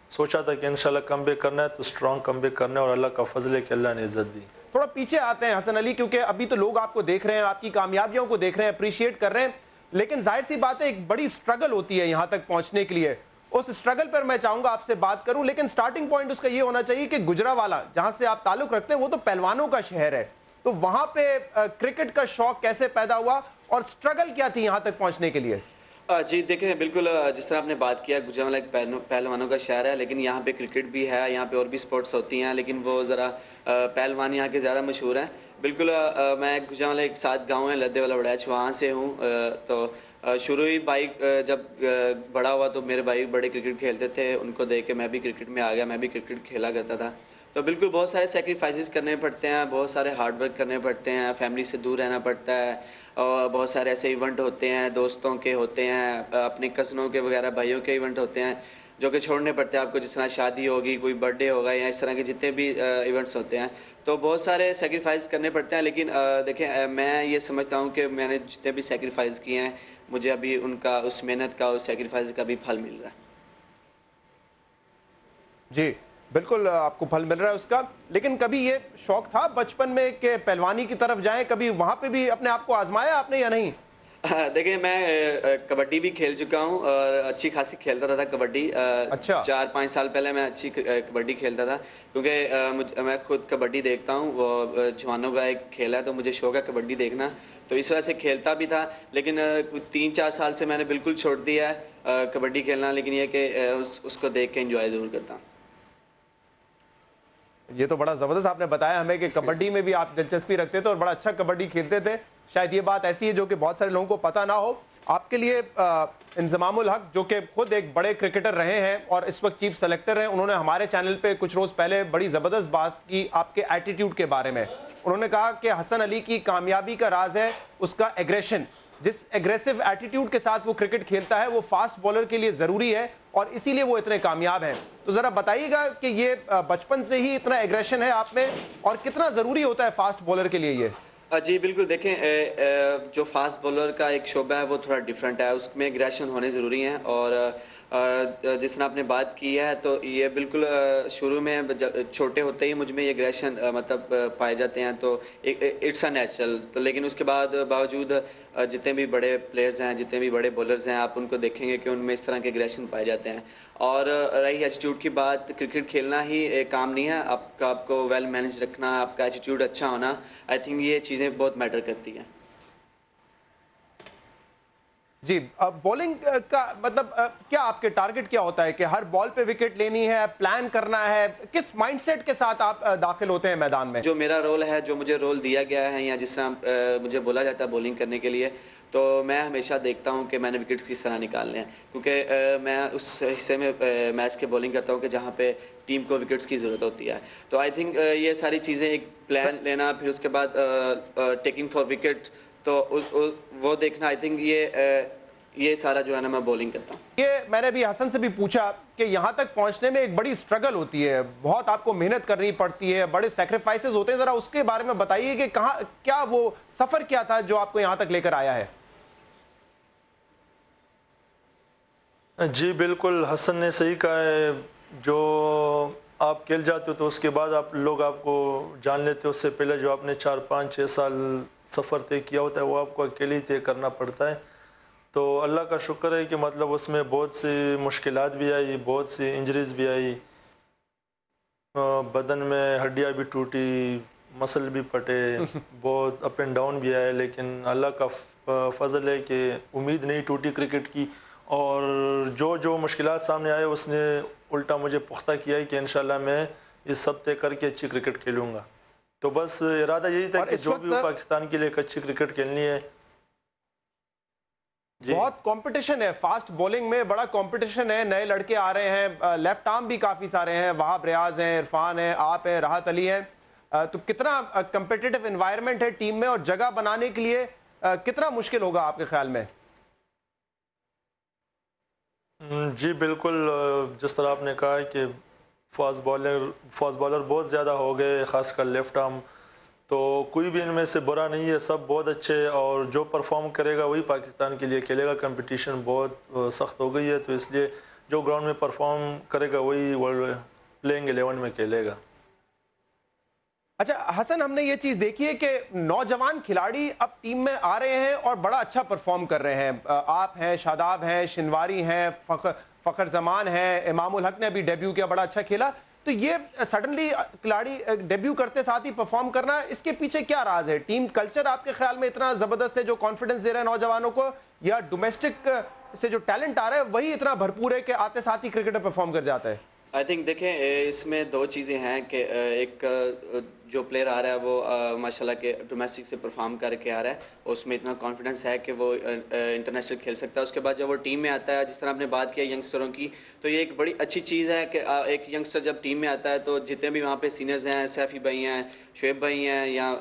سوچا تھا کہ انشاءاللہ کم بیک کرنا ہے، تو اسٹرانگ کم بیک کرنا ہے اور اللہ کا فضل ہے کہ اللہ نے عزت دی۔ تھوڑا پیچھے آتے ہیں حسن علی، کیونکہ ابھی تو لوگ آپ کو دیکھ رہے ہیں، آپ کی کامیابیوں کو دیکھ رہے ہیں اپریشیٹ کر رہے ہیں۔ لیکن ظاہر سی بات ہے، ایک بڑی سٹرگل ہوتی ہے یہاں تک پہنچنے کے لیے۔ اس سٹرگل پر میں چاہوں گا آپ سے بات کروں، لیکن سٹارٹنگ پوائنٹ اس کا یہ ہونا چاہیے کہ گجرا والا، جہاں سے آپ تعلق رکھتے ہیں، وہ تو پہلوانوں کا شہر ہے۔ تو وہاں پہ کرکٹ کا شوق کیسے پیدا ہوا اور سٹرگل کیا تھی یہاں تک پہنچنے کے لیے؟ جی دیکھیں، بالکل جس طرح آپ نے بات کیا گجرا والا ایک پہلوانوں کا شہر ہے، لیکن یہاں پہ کرکٹ بھی ہے، یہاں پہ اور بھی سپورٹس ہوتی ہیں، لیکن وہ ذرا پہلوان یہاں کے زیادہ مشہور ہیں۔ بالکل میں گجرا والا ایک ساتھ گاؤں ہے لدے والا بڑیچ وہاں سے ہوں تو شروع ہی بائک جب بڑا ہوا تو میرے بھائی بڑے کرکٹ کھیلتے تھے، ان کو دیکھ کے میں بھی کرکٹ میں آ گیا، میں بھی کرکٹ کھیلا کرتا تھا۔ تو بالکل بہت سارے سیکریفائسز کرنے پڑتے ہیں، بہت سارے ہارڈ ورک کرنے پڑتے ہیں فیملی سے دور رہنا پڑتا ہے اور بہت سارے ایسے ایونٹ ہوتے ہیں، دوستوں کے ہوتے ہیں، اپنے کزنوں کے وغیرہ، بھائیوں کے ایونٹ ہوتے ہیں جو کہ چھوڑنے پڑتے ہیں آپ کو، جس طرح شادی ہوگی، کوئی برتھ ڈے ہوگا یا اس طرح کے جتنے بھی ایونٹس ہوتے ہیں۔ تو بہت سارے سیکریفائز کرنے پڑتے ہیں، لیکن دیکھیں میں یہ سمجھتا ہوں کہ میں نے جتنے بھی سیکریفائز کیے ہیں، مجھے ابھی ان کا، اس محنت کا اس سیکریفائز کا بھی پھل مل رہا ہے۔ جی۔ بالکل آپ کو پھل مل رہا ہے اس کا۔ لیکن کبھی یہ شوق تھا بچپن میں کہ پہلوانی کی طرف جائیں کبھی وہاں پہ بھی اپنے آپ کو آزمایا آپ نے یا نہیں؟ *laughs* دیکھیں میں کبڈی بھی کھیل چکا ہوں اور اچھی خاصی کھیلتا تھا کبڈی۔ اچھا۔ چار پانچ سال پہلے میں اچھی کبڈی کھیلتا تھا۔ کیونکہ میں خود کبڈی دیکھتا ہوں وہ جوانوں کا ایک کھیل ہے تو مجھے شوق ہے کبڈی دیکھنا۔ تو اس وجہ سے کھیلتا بھی تھا لیکن تین چار سال سے میں نے بالکل چھوڑ دیا ہے کبڈی کھیلنا۔ لیکن یہ کہ اس کو دیکھ کے انجوائے ضرور کرتا ہوں۔ یہ تو بڑا زبردست آپ نے بتایا ہمیں کہ کبڈی میں بھی آپ دلچسپی رکھتے تھے اور بڑا اچھا کبڈی کھیلتے تھے۔ شاید یہ بات ایسی ہے جو کہ بہت سارے لوگوں کو پتہ نہ ہو۔ آپ کے لیے انضمام الحق، جو کہ خود ایک بڑے کرکٹر رہے ہیں اور اس وقت چیف سلیکٹر ہیں، انہوں نے ہمارے چینل پہ کچھ روز پہلے بڑی زبردست بات کی آپ کے ایٹیٹیوڈ کے بارے میں۔ انہوں نے کہا کہ حسن علی کی کامیابی کا راز ہے اس کا ایگریشن جس ایگریسو ایٹیٹیوڈ کے ساتھ وہ کرکٹ کھیلتا ہے، وہ فاسٹ بولر کے لیے ضروری ہے اور اسی لیے وہ اتنے کامیاب ہیں۔ تو ذرا بتائیے گا کہ یہ بچپن سے ہی اتنا ایگریشن ہے آپ میں اور کتنا ضروری ہوتا ہے فاسٹ بولر کے لیے یہ؟ ہاں جی بالکل۔ دیکھیں جو فاسٹ بولر کا ایک شعبہ ہے، وہ تھوڑا ڈیفرنٹ ہے۔ اس میں ایگریشن ہونے ضروری ہیں اور جس طرح آپ نے بات کی ہے، تو یہ بالکل شروع میں چھوٹے ہوتے ہی مجھ میں یہ گریشن مطلب پائے جاتے ہیں، تو اٹس اے نیچرل تو لیکن اس کے بعد باوجود جتنے بھی بڑے پلیئرز ہیں، جتنے بھی بڑے بولرز ہیں، آپ ان کو دیکھیں گے کہ ان میں اس طرح کے گریشن پائے جاتے ہیں۔ اور رہی ایٹیٹیوڈ کی بات، کرکٹ کھیلنا ہی ایک کام نہیں ہے، آپ کا، آپ کو ویل مینج رکھنا، آپ کا ایٹیٹیوڈ اچھا ہونا آئی تھنک یہ چیزیں بہت میٹر کرتی ہیں۔ جی بولنگ کا مطلب کیا آپ کے ٹارگٹ کیا ہوتا ہے کہ ہر بال پہ وکٹ لینی ہے پلان کرنا ہے؟ کس مائنڈ سیٹ کے ساتھ آپ داخل ہوتے ہیں میدان میں؟ جو میرا رول ہے جو مجھے رول دیا گیا ہے یا جس طرح مجھے بولا جاتا ہے بولنگ کرنے کے لیے تو میں ہمیشہ دیکھتا ہوں کہ میں نے وکٹ کس طرح نکالنے ہیں۔ کیونکہ میں اس حصے میں میچ کے بولنگ کرتا ہوں کہ جہاں پہ ٹیم کو وکٹس کی ضرورت ہوتی ہے۔ تو آئی تھنک یہ ساری چیزیں ایک پلان لینا پھر اس کے بعد ٹیکنگ فار وکٹ تو وہ دیکھنا آئی تھنک یہ یہ سارا جو ہے نا میں بولنگ کرتا ہوں۔ یہ میں نے بھی حسن سے بھی پوچھا کہ یہاں تک پہنچنے میں ایک بڑی سٹرگل ہوتی ہے۔ بہت آپ کو محنت کرنی پڑتی ہے بڑے سیکریفائسز ہوتے ہیں۔ ذرا اس کے بارے میں بتائیے کہ کہاں کیا وہ سفر کیا تھا جو آپ کو یہاں تک لے کر آیا ہے؟ جی بالکل حسن نے صحیح کہا ہے۔ جو آپ کھیل جاتے ہو تو اس کے بعد آپ لوگ آپ کو جان لیتے اس سے پہلے جو آپ نے چار پانچ چھ سال سفر طے کیا ہوتا ہے وہ آپ کو اکیلے ہی طے کرنا پڑتا ہے۔ تو اللہ کا شکر ہے کہ مطلب اس میں بہت سی مشکلات بھی آئی بہت سی انجریز بھی آئی۔ بدن میں ہڈیاں بھی ٹوٹی مسل بھی پھٹے *laughs* بہت اپ اینڈ ڈاؤن بھی آئے۔ لیکن اللہ کا فضل ہے کہ امید نہیں ٹوٹی کرکٹ کی۔ اور جو جو مشکلات سامنے آئے اس نے الٹا مجھے پختہ کیا ہے کہ انشاءاللہ میں یہ سب طے کر کے اچھی کرکٹ کھیلوں گا۔ تو بس ارادہ یہی تھا کہ جو بھی پاکستان کے لیے ایک اچھی کرکٹ کھیلنی ہے۔ جی۔ بہت کمپٹیشن ہے فاسٹ بولنگ میں بڑا کمپٹیشن ہے۔ نئے لڑکے آ رہے ہیں لیفٹ آرم بھی کافی سارے ہیں۔ وہاب ریاض ہیں عرفان ہیں آپ ہیں راحت علی ہیں۔ تو کتنا کمپٹیٹو انوائرمنٹ ہے ٹیم میں اور جگہ بنانے کے لیے کتنا مشکل ہوگا آپ کے خیال میں؟ جی بالکل جس طرح آپ نے کہا ہے کہ فاسٹ بالر فاسٹ بالر بہت زیادہ ہو گئے، خاص کر لیفٹ آرم۔ تو کوئی بھی ان میں سے برا نہیں ہے، سب بہت اچھے اور جو پرفارم کرے گا وہی پاکستان کے لیے کھیلے گا۔ کمپٹیشن بہت سخت ہو گئی ہے، تو اس لیے جو گراؤنڈ میں پرفارم کرے گا وہی ورلڈ پلینگ الیون میں کھیلے گا۔ اچھا حسن، ہم نے یہ چیز دیکھی ہے کہ نوجوان کھلاڑی اب ٹیم میں آ رہے ہیں اور بڑا اچھا پرفارم کر رہے ہیں۔ آپ ہیں، شاداب ہیں، شنواری ہیں، فخر فخر زمان ہیں، امام الحق نے ابھی ڈیبیو کیا، بڑا اچھا کھیلا۔ تو یہ سڈنلی کھلاڑی ڈیبیو کرتے ساتھ ہی پرفارم کرنا، اس کے پیچھے کیا راز ہے؟ ٹیم کلچر آپ کے خیال میں اتنا زبردست ہے جو کانفیڈنس دے رہے ہیں نوجوانوں کو، یا ڈومیسٹک سے جو ٹیلنٹ آ رہا ہے، وہی اتنا بھرپور ہے کہ آتے ساتھ ہی کرکٹر پرفارم کر جاتا ہے؟ آئی تھنک دیکھیں، اس میں دو چیزیں ہیں کہ ایک جو پلیئر آ رہا ہے، وہ ماشاء اللہ کہ ڈومیسٹک سے پرفارم کر کے آ رہا ہے۔ اس میں اتنا کانفیڈنس ہے کہ وہ انٹرنیشنل کھیل سکتا ہے۔ اس کے بعد جب وہ ٹیم میں آتا ہے، جس طرح آپ نے بات کیا ینگسٹروں کی، تو یہ ایک بڑی اچھی چیز ہے کہ ایک ینگسٹر جب ٹیم میں آتا ہے، تو جتنے بھی وہاں پہ سینئرز ہیں، سیفی بھائی ہیں، شعیب بھائی ہیں، یا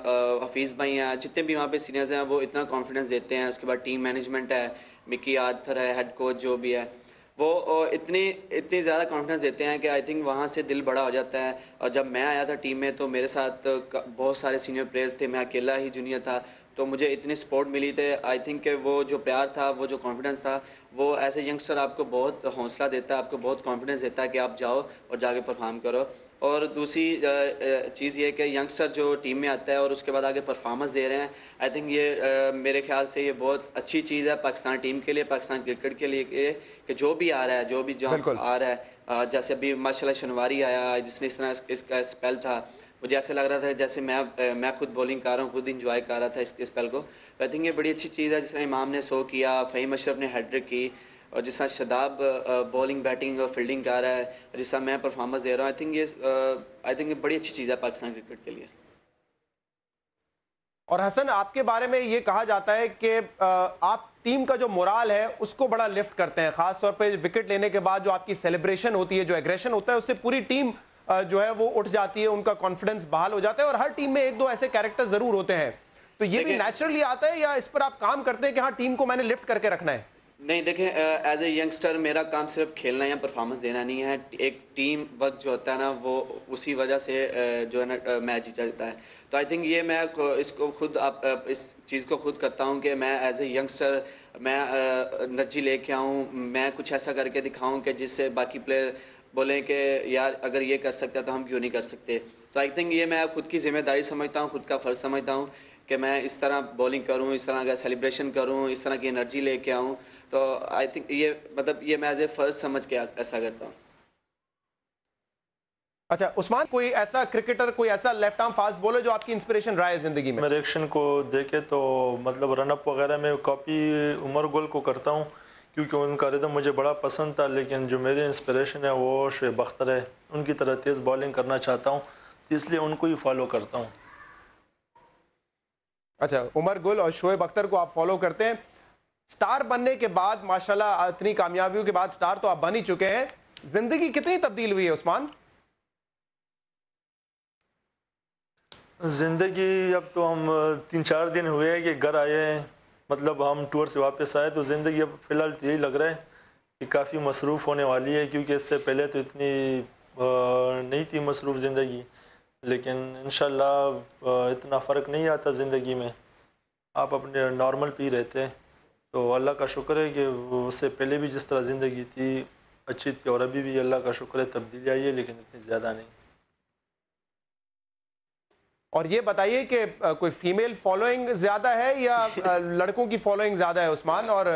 حفیظ بھائی ہیں، جتنے بھی وہاں پہ سینئرز ہیں، وہ اتنا کانفیڈنس دیتے ہیں۔ اس کے بعد ٹیم مینجمنٹ ہے، مکی آرتھر ہے ہیڈ کوچ جو بھی ہے۔ وہ اتنی اتنی زیادہ کانفیڈنس دیتے ہیں کہ آئی تھنک وہاں سے دل بڑا ہو جاتا ہے۔ اور جب میں آیا تھا ٹیم میں تو میرے ساتھ بہت سارے سینئر پلیئرز تھے۔ میں اکیلا ہی جونیئر تھا۔ تو مجھے اتنی سپورٹ ملی تھے۔ آئی تھنک کہ وہ جو پیار تھا، وہ جو کانفیڈنس تھا، وہ ایز اے ینگسٹر آپ کو بہت حوصلہ دیتا ہے، آپ کو بہت کانفیڈنس دیتا ہے کہ آپ جاؤ اور جا کے پرفارم کرو۔ اور دوسری چیز یہ کہ ینگسٹر جو ٹیم میں آتا ہے اور اس کے بعد آگے پرفارمنس دے رہے ہیں آئی تھنک یہ میرے خیال سے یہ بہت اچھی چیز ہے پاکستان ٹیم کے لیے، پاکستان کرکٹ کے لیے کہ جو بھی آ رہا ہے جو بھی جو آ رہا ہے جیسے ابھی ماشاء اللہ شنواری آیا جس نے اس طرح اس کا اسپیل تھا مجھے ایسے لگ رہا تھا جیسے میں میں خود بولنگ کر رہا ہوں خود انجوائے کر رہا تھا اس اسپیل کو۔ آئی تھنک یہ بڑی اچھی چیز ہے جس طرح امام نے سو کیا فہیم اشرف نے ہیڈرک کی اور جس طرح شداب بولنگ بیٹنگ اور فیلڈنگ کر رہا ہے جس طرح میں پرفارمنس دے رہا ہوں آئی تھنک یہ آئی تھنک یہ بڑی اچھی چیز ہے پاکستان کرکٹ کے لیے۔ اور حسن آپ کے بارے میں یہ کہا جاتا ہے کہ آپ ٹیم کا جو مورال ہے اس کو بڑا لفٹ کرتے ہیں خاص طور پہ وکٹ لینے کے بعد جو آپ کی سیلیبریشن ہوتی ہے جو ایگریشن ہوتا ہے اس سے پوری ٹیم جو ہے وہ اٹھ جاتی ہے ان کا کانفیڈنس بحال ہو جاتا ہے اور ہر ٹیم میں ایک دو ایسے کیریکٹر ضرور ہوتے ہیں۔ تو یہ بھی نیچرلی آتا ہے یا اس پر آپ کام کرتے ہیں کہ ہاں ٹیم کو میں نے لفٹ کر کے رکھنا ہے؟ نہیں دیکھیں ایز اے ینگسٹر میرا کام صرف کھیلنا یا پرفارمنس دینا نہیں ہے۔ ایک ٹیم ورک جو ہوتا ہے نا وہ اسی وجہ سے جو ہے نا میچ جیتا ہے۔ تو آئی تھنک یہ میں اس کو خود آپ، اس چیز کو خود کرتا ہوں کہ میں ایز اے ینگسٹر میں انرجی لے کے آؤں، میں کچھ ایسا کر کے دکھاؤں کہ جس سے باقی پلیئر بولیں کہ یار اگر یہ کر سکتا تو ہم کیوں نہیں کر سکتے؟ تو آئی تھنک یہ میں خود کی ذمہ داری سمجھتا ہوں، خود کا فرض سمجھتا ہوں کہ میں اس طرح بولنگ کروں، اس طرح کا سیلیبریشن کروں، اس طرح کی انرجی لے کے آؤں۔ تو آئی تھنک یہ مطلب یہ میں ایز اے فرض سمجھ کے ایسا کرتا ہوں۔ اچھا عثمان کوئی ایسا کرکٹر کوئی ایسا لیفٹ آرم فاسٹ بولر جو آپ کی انسپریشن رہا ہے زندگی میں؟ میرے ایکشن کو دیکھے تو مطلب رن اپ وغیرہ میں کاپی عمر گول کو کرتا ہوں کیونکہ ان کا ردم مجھے بڑا پسند تھا لیکن جو میری انسپریشن ہے وہ شعیب اختر ہے۔ ان کی طرح تیز بالنگ کرنا چاہتا ہوں اس لیے ان کو ہی فالو کرتا ہوں۔ اچھا عمر گل اور شعیب اختر کو آپ فالو کرتے ہیں۔ سٹار بننے کے بعد ماشاءاللہ اتنی کامیابیوں کے بعد سٹار تو آپ بن ہی چکے ہیں۔ زندگی کتنی تبدیل ہوئی ہے عثمان؟ زندگی اب تو ہم تین چار دن ہوئے ہیں کہ گھر آئے ہیں۔ مطلب ہم ٹور سے واپس آئے تو زندگی اب فی الحال یہی لگ رہا ہے کہ کافی مصروف ہونے والی ہے کیونکہ اس سے پہلے تو اتنی نہیں تھی مصروف زندگی۔ لیکن انشاءاللہ اتنا فرق نہیں آتا زندگی میں۔ آپ اپنے نارمل پی رہتے ہیں۔ تو اللہ کا شکر ہے کہ اس سے پہلے بھی جس طرح زندگی تھی، اچھی تھی اور ابھی بھی اللہ کا شکر ہے، تبدیلی آئی ہے لیکن اتنی زیادہ نہیں۔ اور یہ بتائیے کہ کوئی فیمیل فالوئنگ زیادہ ہے یا لڑکوں کی فالوئنگ زیادہ ہے عثمان؟ اور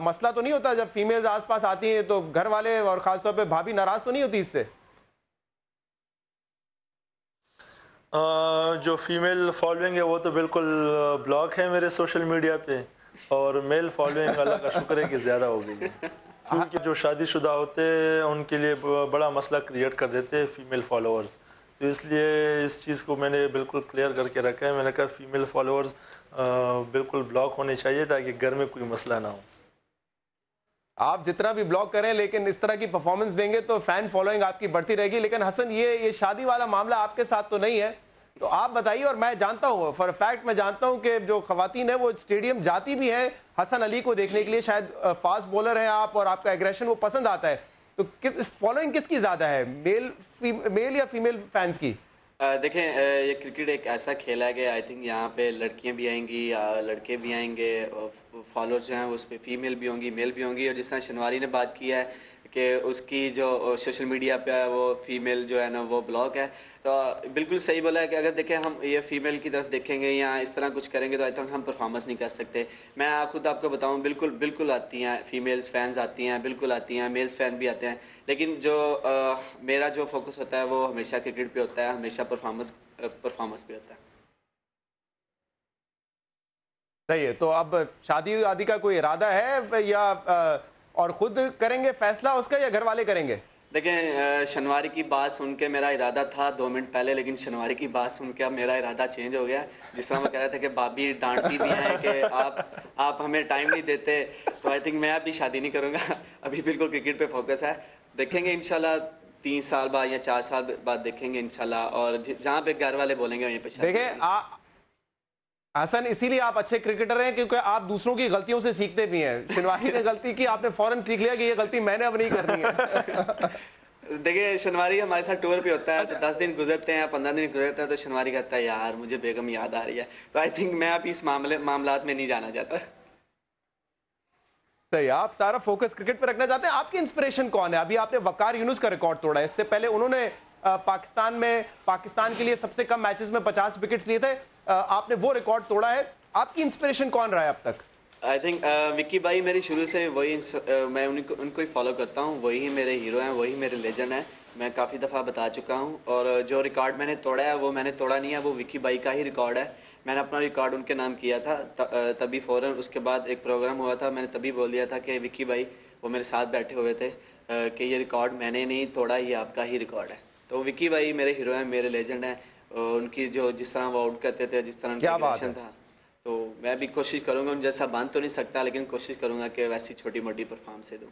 مسئلہ تو نہیں ہوتا جب فیمیل آس پاس آتی ہیں تو گھر والے اور خاص طور پہ بھابھی ناراض تو نہیں ہوتی اس سے؟ جو فیمیل فالوئنگ ہے وہ تو بالکل بلاک ہے میرے سوشل میڈیا پہ، اور میل فالوئنگ اللہ کا شکر ہے کہ زیادہ ہو گئی ہے۔ کیونکہ جو شادی شدہ ہوتے ہیں، ان کے لیے بڑا مسئلہ کریٹ کر دیتے ہیں فیمیل فالوورز تو اس لیے اس چیز کو میں نے بالکل کلیئر کر کے رکھا ہے۔ میں نے کہا فیمیل فالوورز بالکل بلاک ہونے چاہیے تاکہ گھر میں کوئی مسئلہ نہ ہو۔ آپ جتنا بھی بلاک کریں، لیکن اس طرح کی پرفارمنس دیں گے تو فین فالوئنگ آپ کی بڑھتی رہے گی۔ لیکن حسن، یہ یہ شادی والا معاملہ آپ کے ساتھ تو نہیں ہے۔ تو آپ بتائیے، اور میں جانتا ہوں فار فیکٹ میں جانتا ہوں کہ جو خواتین ہیں، وہ اسٹیڈیم جاتی بھی ہیں حسن علی کو دیکھنے کے لیے۔ شاید فاسٹ بولر ہیں آپ اور آپ کا ایگریشن وہ پسند آتا ہے۔ تو فالوئنگ کس کی زیادہ ہے؟ میل میل یا فیمیل فینس کی؟ دیکھیں یہ کرکٹ ایک ایسا کھیل ہے کہ آئی تھنک یہاں پہ لڑکیاں بھی آئیں گی لڑکے بھی آئیں گے فالوور جو ہیں اس پہ فیمیل بھی ہوں گی میل بھی ہوں گی، اور جس طرح شنواری نے بات کی ہے کہ اس کی جو سوشل میڈیا پہ وہ فیمیل جو ہے نا وہ بلاگ ہے۔ تو بالکل صحیح بولا ہے کہ اگر دیکھیں ہم یہ فیمیل کی طرف دیکھیں گے یا اس طرح کچھ کریں گے تو آئی تھنک ہم پرفارمنس نہیں کر سکتے۔ میں خود آپ کو بتاؤں، بالکل بالکل آتی ہیں فیمیلز فینز آتی ہیں، بالکل آتی ہیں میلز فین بھی آتے ہیں۔ لیکن جو میرا جو فوکس ہوتا ہے وہ ہمیشہ کرکٹ پہ ہوتا ہے، ہمیشہ پرفارمنس پرفارمنس پہ ہوتا ہے۔ صحیح ہے، تو اب شادی وادی کا کوئی ارادہ ہے یا اور خود کریں گے فیصلہ اس کا یا گھر والے کریں گے؟ دیکھیں شنواری کی بات سن کے میرا ارادہ تھا دو منٹ پہلے لیکن شنواری کی بات سن کے اب میرا ارادہ چینج ہو گیا۔ جس طرح میں کہہ رہا تھا کہ بابی ڈانٹتی بھی ہیں کہ آپ آپ ہمیں ٹائم نہیں دیتے تو آئی تھنک میں ابھی شادی نہیں کروں گا۔ ابھی بالکل کرکٹ پہ فوکس ہے۔ دیکھیں گے انشاءاللہ تین سال بعد یا چار سال بعد دیکھیں گے انشاءاللہ۔ اور جہاں پہ گھر والے بولیں گے وہیں پہ دیکھیں حسن اسی لیے آپ اچھے کرکٹر ہیں کیونکہ آپ دوسروں کی غلطیوں سے سیکھتے بھی ہیں۔ شنواری نے غلطی کی آپ نے فوراً سیکھ لیا کہ یہ غلطی میں نے اب نہیں کرنی ہے۔ دیکھیں شنواری ہمارے ساتھ ٹور پہ ہوتا ہے تو دس دن گزرتے ہیں پندرہ دن گزرتے ہیں تو شنواری کہتا ہے یار مجھے بیگم یاد آ رہی ہے۔ تو آئی تھنک میں اب اس معاملے معاملات میں نہیں جانا چاہتا۔ صحیح آپ سارا فوکس کرکٹ پہ رکھنا چاہتے ہیں۔ آپ کی انسپریشن کون ہے؟ ابھی آپ نے وقار یونس کا ریکارڈ توڑا ہے۔ اس سے پہلے انہوں نے پاکستان میں پاکستان کے لیے سب سے کم میچز میں پچاس وکٹس لیے تھے۔ آپ نے وہ ریکارڈ توڑا ہے۔ آپ کی انسپریشن کون رہا ہے اب تک؟ آئی تھنک وکی بھائی میری شروع سے وہی میں ان کو ان کو ہی فالو کرتا ہوں۔ وہی میرے ہیرو ہیں، وہی میرے لیجنڈ ہیں۔ میں کافی دفعہ بتا چکا ہوں۔ اور جو ریکارڈ میں نے توڑا ہے، وہ میں نے توڑا نہیں ہے۔ وہ وکی بائی کا ہی ریکارڈ ہے۔ میں نے اپنا ریکارڈ ان کے نام کیا تھا۔ تبھی فوراً اس کے بعد ایک پروگرام ہوا تھا۔ میں نے تبھی بول دیا تھا کہ وکی بھائی، وہ میرے ساتھ بیٹھے ہوئے تھے۔ کہ یہ ریکارڈ میں نے نہیں توڑا، یہ آپ کا ہی ریکارڈ ہے۔ تو وکی بھائی میرے ہیرو ہیں، میرے لیجنڈ ہیں۔ ان کی جو جس طرح وہ آؤٹ کرتے تھے جس طرح ان کا تھا۔ تو میں بھی کوشش کروں گا ان جیسا باندھ تو نہیں سکتا لیکن کوشش کروں گا کہ ویسی چھوٹی موٹی پرفارم سے دوں۔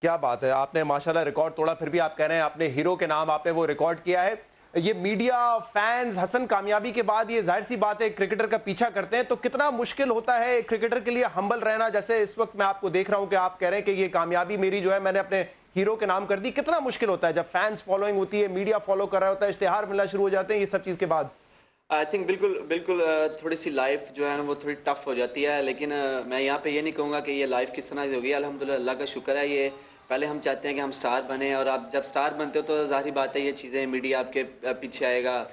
کیا بات ہے؟ آپ نے ماشاءاللہ ریکارڈ توڑا پھر بھی آپ کہہ رہے ہیں آپ نے ہیرو کے نام آپ نے وہ ریکارڈ کیا ہے۔ یہ میڈیا فینز حسن کامیابی کے بعد یہ ظاہر سی بات ہے کرکٹر کا پیچھا کرتے ہیں۔ تو کتنا مشکل ہوتا ہے کرکٹر کے لیے ہمبل رہنا۔ جیسے اس وقت میں آپ کو دیکھ رہا ہوں کہ آپ کہہ رہے ہیں کہ یہ کامیابی میری جو ہے میں نے اپنے ہیرو کے نام کر دی، کتنا مشکل ہوتا ہے جب فینس فالوئنگ ہوتی ہے میڈیا فالو کر رہا ہوتا ہے، اشتہار ملنا شروع ہو جاتے ہیں یہ سب چیز کے بعد۔ آئی تھنک بالکل بالکل تھوڑی سی لائف جو ہے نا، وہ تھوڑی ٹف ہو جاتی ہے۔ لیکن میں یہاں پہ یہ نہیں کہوں گا کہ یہ لائف کس طرح سے ہوگی۔ الحمد للہ اللہ کا شکر ہے، یہ پہلے ہم چاہتے ہیں کہ ہم سٹار بنیں۔ اور آپ جب سٹار بنتے ہو تو ظاہری بات ہے، یہ چیزیں میڈیا آپ کے پیچھے آئے گا۔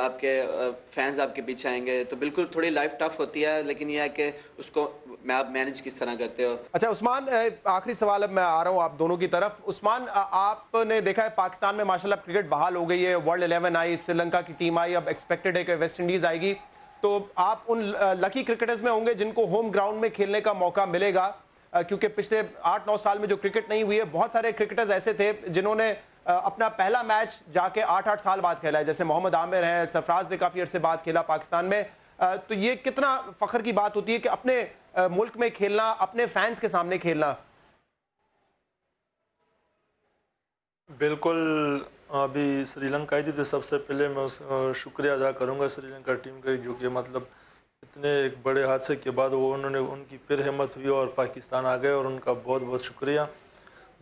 آپ کے فینز آپ کے پیچھے آئیں گے، تو بالکل تھوڑی لائف ٹف ہوتی ہے، لیکن یہ ہے کہ اس کو میں، آپ مینج کس طرح کرتے ہو؟ اچھا عثمان آخری سوال اب میں آ رہا ہوں آپ دونوں کی طرف۔ عثمان آپ نے دیکھا ہے پاکستان میں ماشاءاللہ کرکٹ بحال ہو گئی ہے ورلڈ الیون آئی، سری لنکا کی ٹیم آئی، اب ایکسپیکٹڈ ہے کہ ویسٹ انڈیز آئے گی۔ تو آپ ان لکی کرکٹرز میں ہوں گے جن کو ہوم گراؤنڈ میں کھیلنے کا موقع ملے گا کیونکہ پچھلے آٹھ نو سال میں جو کرکٹ نہیں ہوئی ہے، بہت سارے کرکٹرز ایسے تھے جنہوں نے اپنا پہلا میچ جا کے آٹھ آٹھ سال بعد کھیلا ہے، جیسے محمد عامر ہیں، سرفراز نے کافی عرصے بعد کھیلا پاکستان میں۔ تو یہ کتنا فخر کی بات ہوتی ہے کہ اپنے ملک میں کھیلنا، اپنے فینس کے سامنے کھیلنا۔ بالکل، ابھی سری لنکا آئی تھی سب سے پہلے میں اس شکریہ ادا کروں گا سری لنکا ٹیم کا، جو کہ مطلب اتنے ایک بڑے حادثے کے بعد وہ انہوں نے، ان کی پھر ہمت ہوئی اور پاکستان آ گئے اور ان کا بہت بہت شکریہ۔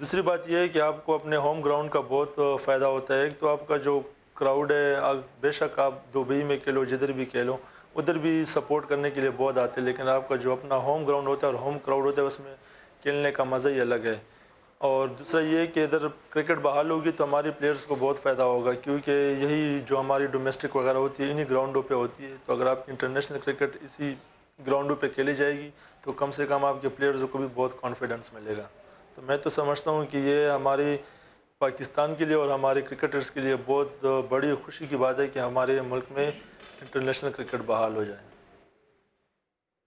دوسری بات یہ ہے کہ آپ کو اپنے ہوم گراؤنڈ کا بہت فائدہ ہوتا ہے۔ ایک تو آپ کا جو کراؤڈ ہے بے شک آپ دبئی میں کھیلو، جدھر بھی کھیلو، ادھر بھی سپورٹ کرنے کے لیے بہت آتے ہیں۔ لیکن آپ کا جو اپنا ہوم گراؤنڈ ہوتا ہے اور ہوم کراؤڈ ہوتا ہے، اس میں کھیلنے کا مزہ ہی الگ ہے۔ اور دوسرا یہ کہ ادھر کرکٹ بحال ہوگی تو ہماری پلیئرز کو بہت فائدہ ہوگا، کیونکہ یہی جو ہماری ڈومیسٹک وغیرہ ہوتی ہے، انہی گراؤنڈوں پہ ہوتی ہے۔ تو اگر آپ کی انٹرنیشنل کرکٹ اسی گراؤنڈوں پہ کھیلی جائے گی، تو کم سے کم آپ کے پلیئرز کو بھی بہت کانفیڈنس ملے گا۔ تو میں تو سمجھتا ہوں کہ یہ ہماری پاکستان کے لیے اور ہمارے کرکٹرز کے لیے بہت بڑی خوشی کی بات ہے کہ ہمارے ملک میں انٹرنیشنل کرکٹ بحال ہو جائے۔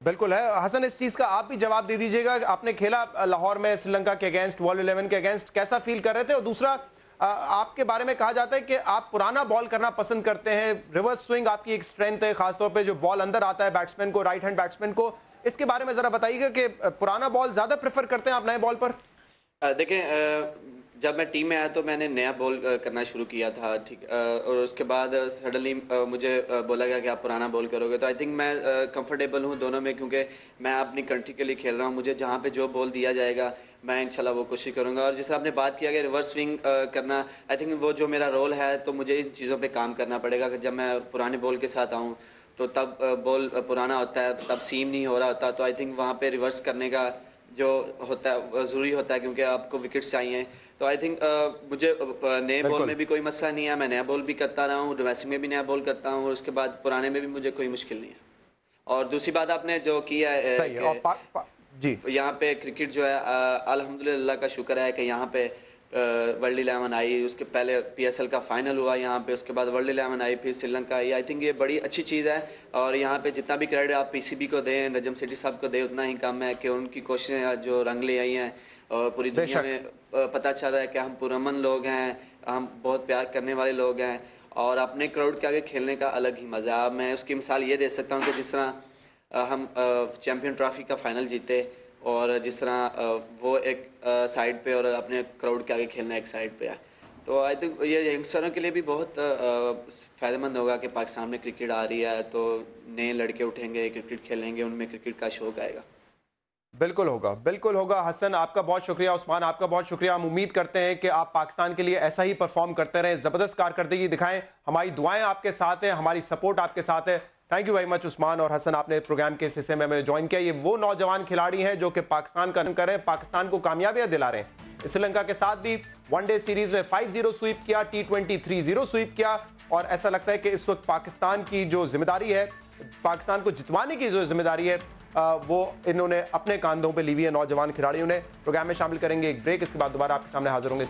بالکل ہے۔ حسن، اس چیز کا آپ بھی جواب دے دیجیے گا۔ آپ نے کھیلا لاہور میں سری لنکا کے اگینسٹ، ورلڈ الیون کے اگینسٹ، کیسا فیل کر رہے تھے؟ اور دوسرا آپ کے بارے میں کہا جاتا ہے کہ آپ پرانا بال کرنا پسند کرتے ہیں۔ ریورس سوئنگ آپ کی ایک سٹرینتھ ہے، خاص طور پہ جو بال اندر آتا ہے بیٹسمین کو رائٹ ہینڈ بیٹسمین کو۔ اس کے بارے میں ذرا بتائیے گا کہ پرانا بال زیادہ پریفر کرتے ہیں آپ نئے بال پر؟ دیکھیں جب میں ٹیم میں آیا تو میں نے نیا بول کرنا شروع کیا تھا، ٹھیک اور اس کے بعد سڈنلی مجھے بولا گیا کہ آپ پرانا بول کرو گے، تو آئی تھنک میں کمفرٹیبل ہوں دونوں میں، کیونکہ میں اپنی کنٹری کے لیے کھیل رہا ہوں، مجھے جہاں پہ جو بول دیا جائے گا، میں انشاءاللہ وہ کوشش کروں گا، اور جیسے آپ نے بات کیا کہ ریورس سوئنگ کرنا آئی تھنک وہ جو میرا رول ہے، تو مجھے ان چیزوں پہ کام کرنا پڑے گا، کہ جب میں پرانے بول کے ساتھ آؤں، تو تب بول پرانا ہوتا ہے، تب سیم نہیں ہو رہا ہوتا، تو آئی تھنک وہاں پہ ریورس کرنے کا جو ہوتا ہے ضروری ہوتا ہے کیونکہ آپ کو وکٹس چاہیے۔ تو آئی تھنک مجھے نئے بول میں بھی کوئی مسئلہ نہیں ہے میں نیا بول بھی کرتا رہا ہوں ڈومیسٹک میں بھی نیا بول کرتا ہوں اور اس کے بعد پرانے میں بھی مجھے کوئی مشکل نہیں ہے۔ اور دوسری بات آپ نے جو کیا ہے جی۔ یہاں پہ کرکٹ جو ہے الحمد للہ کا شکر ہے کہ یہاں پہ ورلڈ الیون آئی اس کے پہلے پی ایس ایل کا فائنل ہوا یہاں پہ اس کے بعد ورلڈ الیون آئی پھر سری لنکا آئی۔ آئی تھنک یہ بڑی اچھی چیز ہے اور یہاں پہ جتنا بھی کریڈٹ آپ پی سی بی کو دیں نجم سٹی صاحب کو دیں اتنا ہی کم ہے کہ ان کی کوششیں جو رنگ لے آئی ہیں اور پوری دنیا میں پتہ چل رہا ہے کہ ہم پرامن لوگ ہیں ہم بہت پیار کرنے والے لوگ ہیں اور اپنے کراؤڈ کے آگے کھیلنے کا الگ ہی مزہ میں اس کی مثال یہ دے سکتا ہوں کہ جس طرح ہم چیمپئن ٹرافی کا فائنل جیتے اور جس طرح وہ ایک سائڈ پہ اور اپنے کراؤڈ کے آگے کھیلنا ایک سائڈ پہ ہے۔ تو آئی تھنک یہ ینگسٹروں کے لیے بھی بہت فائدہ مند ہوگا کہ پاکستان میں کرکٹ آ رہی ہے۔ تو نئے لڑکے اٹھیں گے کرکٹ کھیلیں گے، ان میں کرکٹ کا شوق آئے گا۔ بالکل ہوگا بالکل ہوگا۔ حسن، آپ کا بہت شکریہ۔ عثمان، آپ کا بہت شکریہ۔ ہم امید کرتے ہیں کہ آپ پاکستان کے لیے ایسا ہی پرفارم کرتے رہیں۔ زبردست کارکردگی دکھائیں۔ ہماری دعائیں آپ کے ساتھ ہیں، ہماری سپورٹ آپ کے ساتھ ہے۔ Thank you very much Usman اور حسن آپ نے پروگرام کے حصے میں جوائن کیا. یہ وہ نوجوان کھلاڑی ہیں جو کہ پاکستان کا کر رہے ہیں، پاکستان کو کامیابیاں دلا رہے ہیں۔ سری لنکا کے ساتھ بھی ون ڈے سیریز میں فائیو زیرو سویپ کیا T twenty three zero sweep کیا اور ایسا لگتا ہے کہ اس وقت پاکستان کی جو ذمہ داری ہے، پاکستان کو جتوانے کی جو ذمہ داری ہے وہ انہوں نے اپنے کاندھوں پہ لی ہوئی ہے، نوجوان کھلاڑیوں نے۔ پروگرام میں شامل کریں گے ایک بریک، اس کے بعد دوبارہ آپ کے سامنے حاضر ہوں گے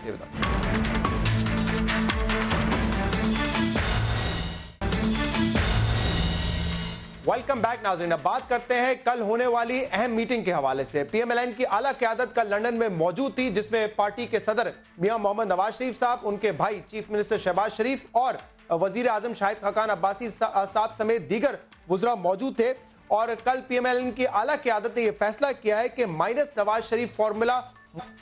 ویلکم بیک ناظرین اب بات کرتے ہیں کل ہونے والی اہم میٹنگ کے حوالے سے۔ پی ایم ایل این کی اعلیٰ قیادت کل لنڈن میں موجود تھی، جس میں پارٹی کے صدر میاں محمد نواز شریف صاحب، ان کے بھائی چیف منسٹر شہباز شریف اور وزیر اعظم شاہد خاقان عباسی صاحب سمیت دیگر وزراء موجود تھے۔ اور کل پی ایم ایل این کی اعلیٰ قیادت نے یہ فیصلہ کیا ہے کہ مائنس نواز شریف فارمولا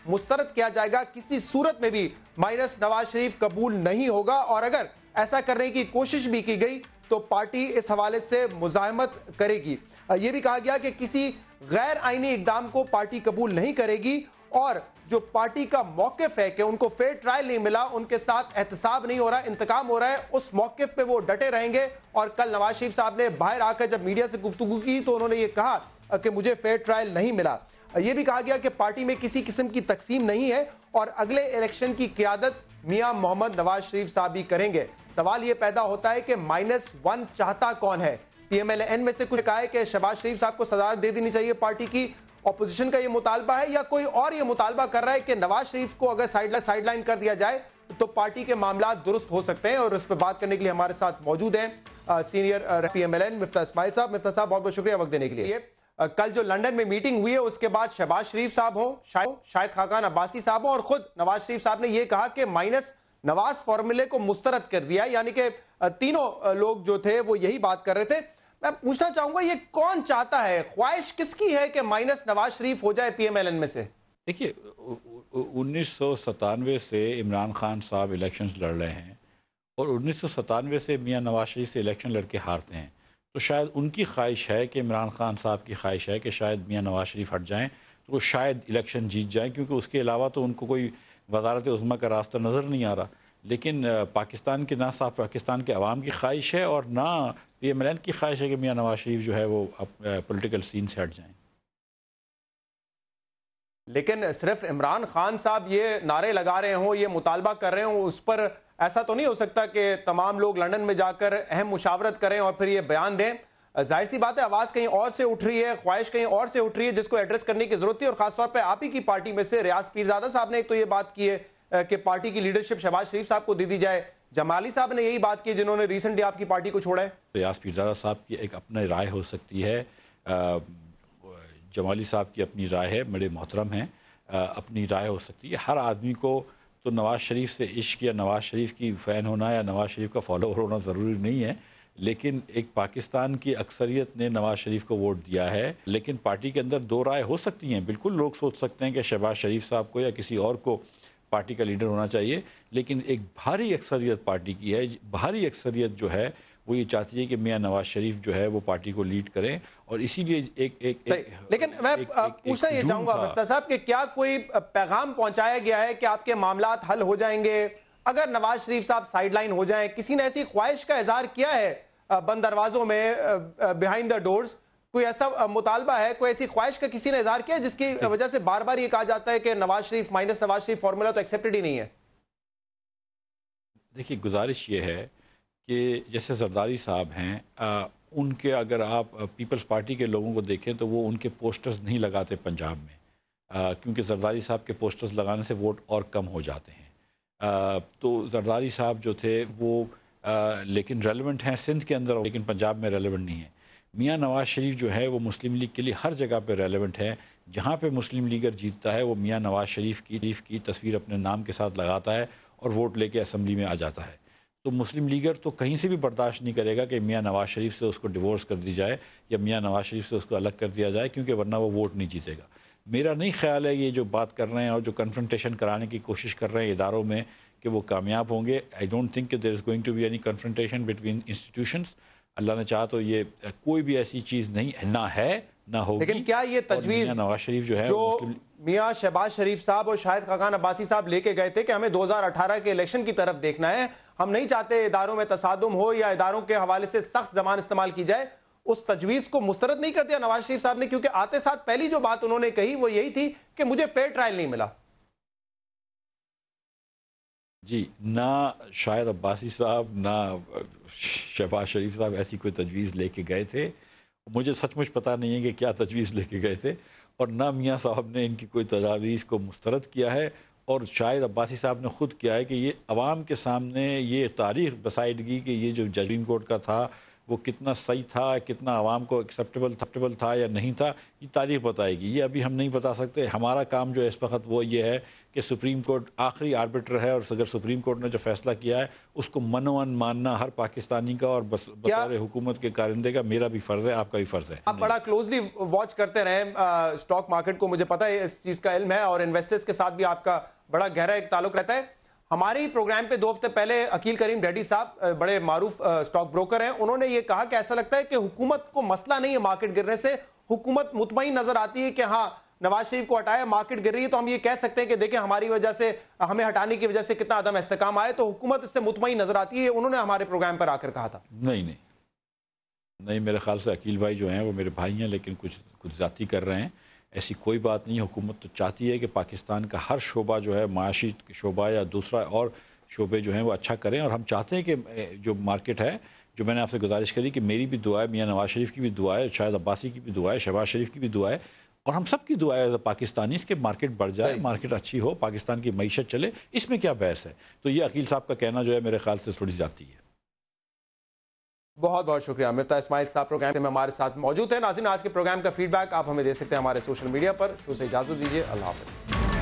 مسترد کیا جائے گا۔ کسی صورت میں بھی مائنس نواز شریف قبول نہیں ہوگا۔ اور اگر ایسا کرنے کی کوشش بھی کی گئی تو پارٹی اس حوالے سے مزاحمت کرے گی۔ یہ بھی کہا گیا کہ کسی غیر آئینی اقدام کو پارٹی قبول نہیں کرے گی اور جو پارٹی کا موقف ہے کہ ان کو فیئر ٹرائل نہیں ملا، ان کے ساتھ احتساب نہیں ہو رہا، انتقام ہو رہا ہے، اس موقف پہ وہ ڈٹے رہیں گے۔ اور کل نواز شریف صاحب نے باہر آ کر جب میڈیا سے گفتگو کی تو انہوں نے یہ کہا کہ مجھے فیئر ٹرائل نہیں ملا۔ یہ بھی کہا گیا کہ پارٹی میں کسی قسم کی تقسیم نہیں ہے اور اگلے الیکشن کی قیادت میاں محمد نواز شریف صاحب بھی کریں گے۔ سوال یہ پیدا ہوتا ہے کہ مائنس ون چاہتا کون ہے؟ پی ایم ایل این میں سے کچھ کہا ہے کہ شہباز شریف صاحب کو صدارت دے دینی چاہیے پارٹی کی۔ اپوزیشن کا یہ مطالبہ ہے یا کوئی اور یہ مطالبہ کر رہا ہے کہ نواز شریف کو اگر سائیڈ لائن کر دیا جائے تو پارٹی کے معاملات درست ہو سکتے ہیں اور اس پہ بات کرنے کے لیے ہمارے ساتھ موجود ہیں۔ Senior P M L N Miftah Ismail صاحب۔ مفتہ صاحب، بہت بہت شکریہ وقت دینے کے لیے۔ کل جو لنڈن میں میٹنگ ہوئی ہے، اس کے بعد شہباز شریف صاحب ہوں شاید خاقان عباسی صاحب ہوں، اور خود نواز شریف صاحب نے یہ کہا کہ مائنس نواز فارمولے کو مسترد کر دیا یعنی کہ تینوں لوگ جو تھے، وہ یہی بات کر رہے تھے۔ میں پوچھنا چاہوں گا، یہ کون چاہتا ہے؟ خواہش کس کی ہے کہ مائنس نواز شریف ہو جائے پی ایم ایل این میں سے؟ دیکھیے انیس سو ستانوے سے عمران خان صاحب الیکشنز لڑ رہے ہیں اور انیس سو ستانوے سے میاں نواز شریف سے الیکشن لڑ کے ہارتے ہیں۔ تو شاید ان کی خواہش ہے کہ عمران خان صاحب کی خواہش ہے کہ شاید میاں نواز شریف ہٹ جائیں، تو وہ شاید الیکشن جیت جائیں، کیونکہ اس کے علاوہ تو ان کو کوئی وزارت عظمہ کا راستہ نظر نہیں آ رہا۔ لیکن پاکستان کے نہ صاحب پاکستان کے عوام کی خواہش ہے اور نہ پی ایم ایل این کی خواہش ہے کہ میاں نواز شریف جو ہے وہ پولیٹیکل سین سے ہٹ جائیں۔ لیکن صرف عمران خان صاحب یہ نعرے لگا رہے ہوں، یہ مطالبہ کر رہے ہوں، اس پر ایسا تو نہیں ہو سکتا کہ تمام لوگ لنڈن میں جا کر اہم مشاورت کریں اور پھر یہ بیان دیں۔ ظاہر سی بات ہے، آواز کہیں اور سے اٹھ رہی ہے، خواہش کہیں اور سے اٹھ رہی ہے، جس کو ایڈریس کرنے کی ضرورت تھی۔ اور خاص طور پہ آپ ہی کی پارٹی میں سے ریاض پیرزادہ صاحب نے ایک تو یہ بات کی ہے کہ پارٹی کی لیڈرشپ شہباز شریف صاحب کو دے دی جائے۔ جمالی صاحب نے یہی بات کی جنہوں نے ریسنٹلی آپ کی پارٹی کو چھوڑا ہے۔ ریاض پیرزادہ صاحب کی ایک اپنا رائے ہو سکتی ہے۔ جمالی صاحب کی اپنی رائے ہے، بڑے محترم ہیں۔ اپنی رائے ہو سکتی ہے۔ ہر آدمی کو تو نواز شریف سے عشق یا نواز شریف کی فین ہونا یا نواز شریف کا فالوور ہونا ضروری نہیں ہے، لیکن ایک پاکستان کی اکثریت نے نواز شریف کو ووٹ دیا ہے۔ لیکن پارٹی کے اندر دو رائے ہو سکتی ہیں۔ بالکل لوگ سوچ سکتے ہیں کہ شہباز شریف صاحب کو یا کسی اور کو پارٹی کا لیڈر ہونا چاہیے، لیکن ایک بھاری اکثریت پارٹی کی ہے۔ بھاری اکثریت جو ہے، وہ یہ چاہتی ہے کہ میاں نواز شریف جو ہے، وہ پارٹی کو لیڈ کریں۔ اور اسی لیے ایک ایک لیکن میں پوچھنا یہ چاہوں گا مفتہ صاحب کہ کیا کوئی پیغام پہنچایا گیا ہے کہ آپ کے معاملات حل ہو جائیں گے؟ اگر نواز شریف صاحب سائیڈ لائن ہو جائیں کسی نے ایسی خواہش کا اظہار کیا ہے بند دروازوں میں بیہائنڈ دا ڈورز کوئی ایسا مطالبہ ہے کوئی ایسی خواہش کا کسی نے اظہار کیا جس کی وجہ سے بار بار یہ کہا جاتا ہے کہ نواز شریف مائنس نواز شریف فارمولا تو ایکسپٹڈ ہی نہیں ہے؟ دیکھیے گزارش یہ ہے کہ جیسے زرداری صاحب ہیں ان کے اگر آپ پیپلز پارٹی کے لوگوں کو دیکھیں تو وہ ان کے پوسٹرز نہیں لگاتے پنجاب میں۔ کیونکہ زرداری صاحب کے پوسٹرز لگانے سے ووٹ اور کم ہو جاتے ہیں۔ تو زرداری صاحب جو تھے وہ لیکن ریلیونٹ ہیں سندھ کے اندر، لیکن پنجاب میں ریلیونٹ نہیں ہیں۔ میاں نواز شریف جو ہے وہ مسلم لیگ کے لیے ہر جگہ پہ ریلیونٹ ہے۔ جہاں پہ مسلم لیگر جیتتا ہے وہ میاں نواز شریف کی شریف کی تصویر اپنے نام کے ساتھ لگاتا ہے اور ووٹ لے کے اسمبلی میں آ جاتا ہے۔ تو مسلم لیگر تو کہیں سے بھی برداشت نہیں کرے گا کہ میاں نواز شریف سے اس کو ڈیورس کر دی جائے یا میاں نواز شریف سے اس کو الگ کر دیا جائے کیونکہ ورنہ وہ ووٹ نہیں جیتے گا۔ میرا نہیں خیال ہے یہ جو بات کر رہے ہیں اور جو کنفرنٹیشن کرانے کی کوشش کر رہے ہیں اداروں میں کہ وہ کامیاب ہوں گے۔ آئی ڈونٹ تھنک کہ there is going to be any confrontation between institutions اللہ نے چاہا تو یہ کوئی بھی ایسی چیز نہیں نہ ہے نہ ہوگی۔ لیکن کیا یہ تجویز نواز شریف جو ہے جو میاں شہباز شریف صاحب اور شاہد خاقان عباسی صاحب لے کے گئے تھے کہ ہمیں دوزار اٹھارہ کے الیکشن کی طرف دیکھنا ہے۔ ہم نہیں چاہتے اداروں میں تصادم ہو یا اداروں کے حوالے سے سخت زمان استعمال کی جائے۔ اس تجویز کو مسترد نہیں کر دیا نواز شریف صاحب نے، کیونکہ آتے ساتھ پہلی جو بات انہوں نے کہی وہ یہی تھی کہ مجھے فیئر ٹرائل نہیں ملا۔ جی نہ شاید عباسی صاحب، نہ شہباز شریف صاحب ایسی کوئی تجویز لے کے گئے تھے۔ مجھے سچ مچ پتہ نہیں ہے کہ کیا تجویز لے کے گئے تھے۔ اور نہ میاں صاحب نے ان کی کوئی تجاویز کو مسترد کیا ہے۔ اور شاید عباسی صاحب نے خود کیا ہے کہ یہ عوام کے سامنے یہ تاریخ بسائیدگی کہ یہ جو ججرین کورٹ کا تھا وہ کتنا صحیح تھا کتنا عوام کو ایکسیپٹیبل تھا یا نہیں تھا یہ تاریخ بتائے گی۔ یہ ابھی ہم نہیں بتا سکتے۔ ہمارا کام جو ہے اس وقت وہ یہ ہے کہ سپریم کورٹ آخری آربیٹر ہے اور اگر سپریم کورٹ نے جو فیصلہ کیا ہے اس کو منوان ماننا ہر پاکستانی کا اور بطور حکومت کے کارندے کا میرا بھی فرض ہے آپ کا بھی فرض ہے۔ آپ بڑا کلوزلی واچ کرتے رہے اسٹاک مارکیٹ کو مجھے پتا ہے اس چیز کا علم ہے اور انویسٹرز کے ساتھ بھی آپ کا بڑا گہرا ایک تعلق رہتا ہے۔ ہماری پروگرام پہ دو ہفتے پہلے عقیل کریم ڈیڈی صاحب بڑے معروف سٹاک بروکر ہیں۔ انہوں نے یہ کہا کہ ایسا لگتا ہے کہ حکومت کو مسئلہ نہیں ہے مارکیٹ گرنے سے۔ حکومت مطمئن نظر آتی ہے کہ ہاں نواز شریف کو ہٹایا مارکیٹ گر رہی ہے۔ تو ہم یہ کہہ سکتے ہیں کہ دیکھیں، ہماری وجہ سے، ہمیں ہٹانے کی وجہ سے کتنا عدم استحکام آئے تو حکومت اس سے مطمئن نظر آتی ہے۔ انہوں نے ہمارے پروگرام پر آ کر کہا تھا۔ نہیں نہیں۔ نہیں، میرے خیال سے عقیل بھائی جو ہیں، وہ میرے بھائی ہیں، لیکن کچھ کچھ ذاتی کر رہے ہیں۔ ایسی کوئی بات نہیں حکومت تو چاہتی ہے کہ پاکستان کا ہر شعبہ جو ہے معاشی شعبہ یا دوسرا اور شعبے جو ہیں وہ اچھا کریں اور ہم چاہتے ہیں کہ جو مارکیٹ ہے جو میں نے آپ سے گزارش کری کہ میری بھی دعا ہے میاں نواز شریف کی بھی دعا ہے شاید عباسی کی بھی دعا ہے شہباز شریف کی بھی دعا ہے اور ہم سب کی دعا ہے پاکستانی اس کے مارکیٹ بڑھ جائے مارکیٹ اچھی ہو پاکستان کی معیشت چلے اس میں کیا بحث ہے؟ تو یہ عقیل صاحب کا کہنا جو ہے میرے خیال سے تھوڑی زیادتی ہے۔ بہت بہت شکریہ مرتا اسماعیل صاحب پروگرام سے ہمارے ساتھ موجود ہیں۔ ناظرین، آج کے پروگرام کا فیڈ بیک آپ ہمیں دے سکتے ہیں ہمارے سوشل میڈیا پر۔ شو سے اجازت دیجیے اللہ حافظ۔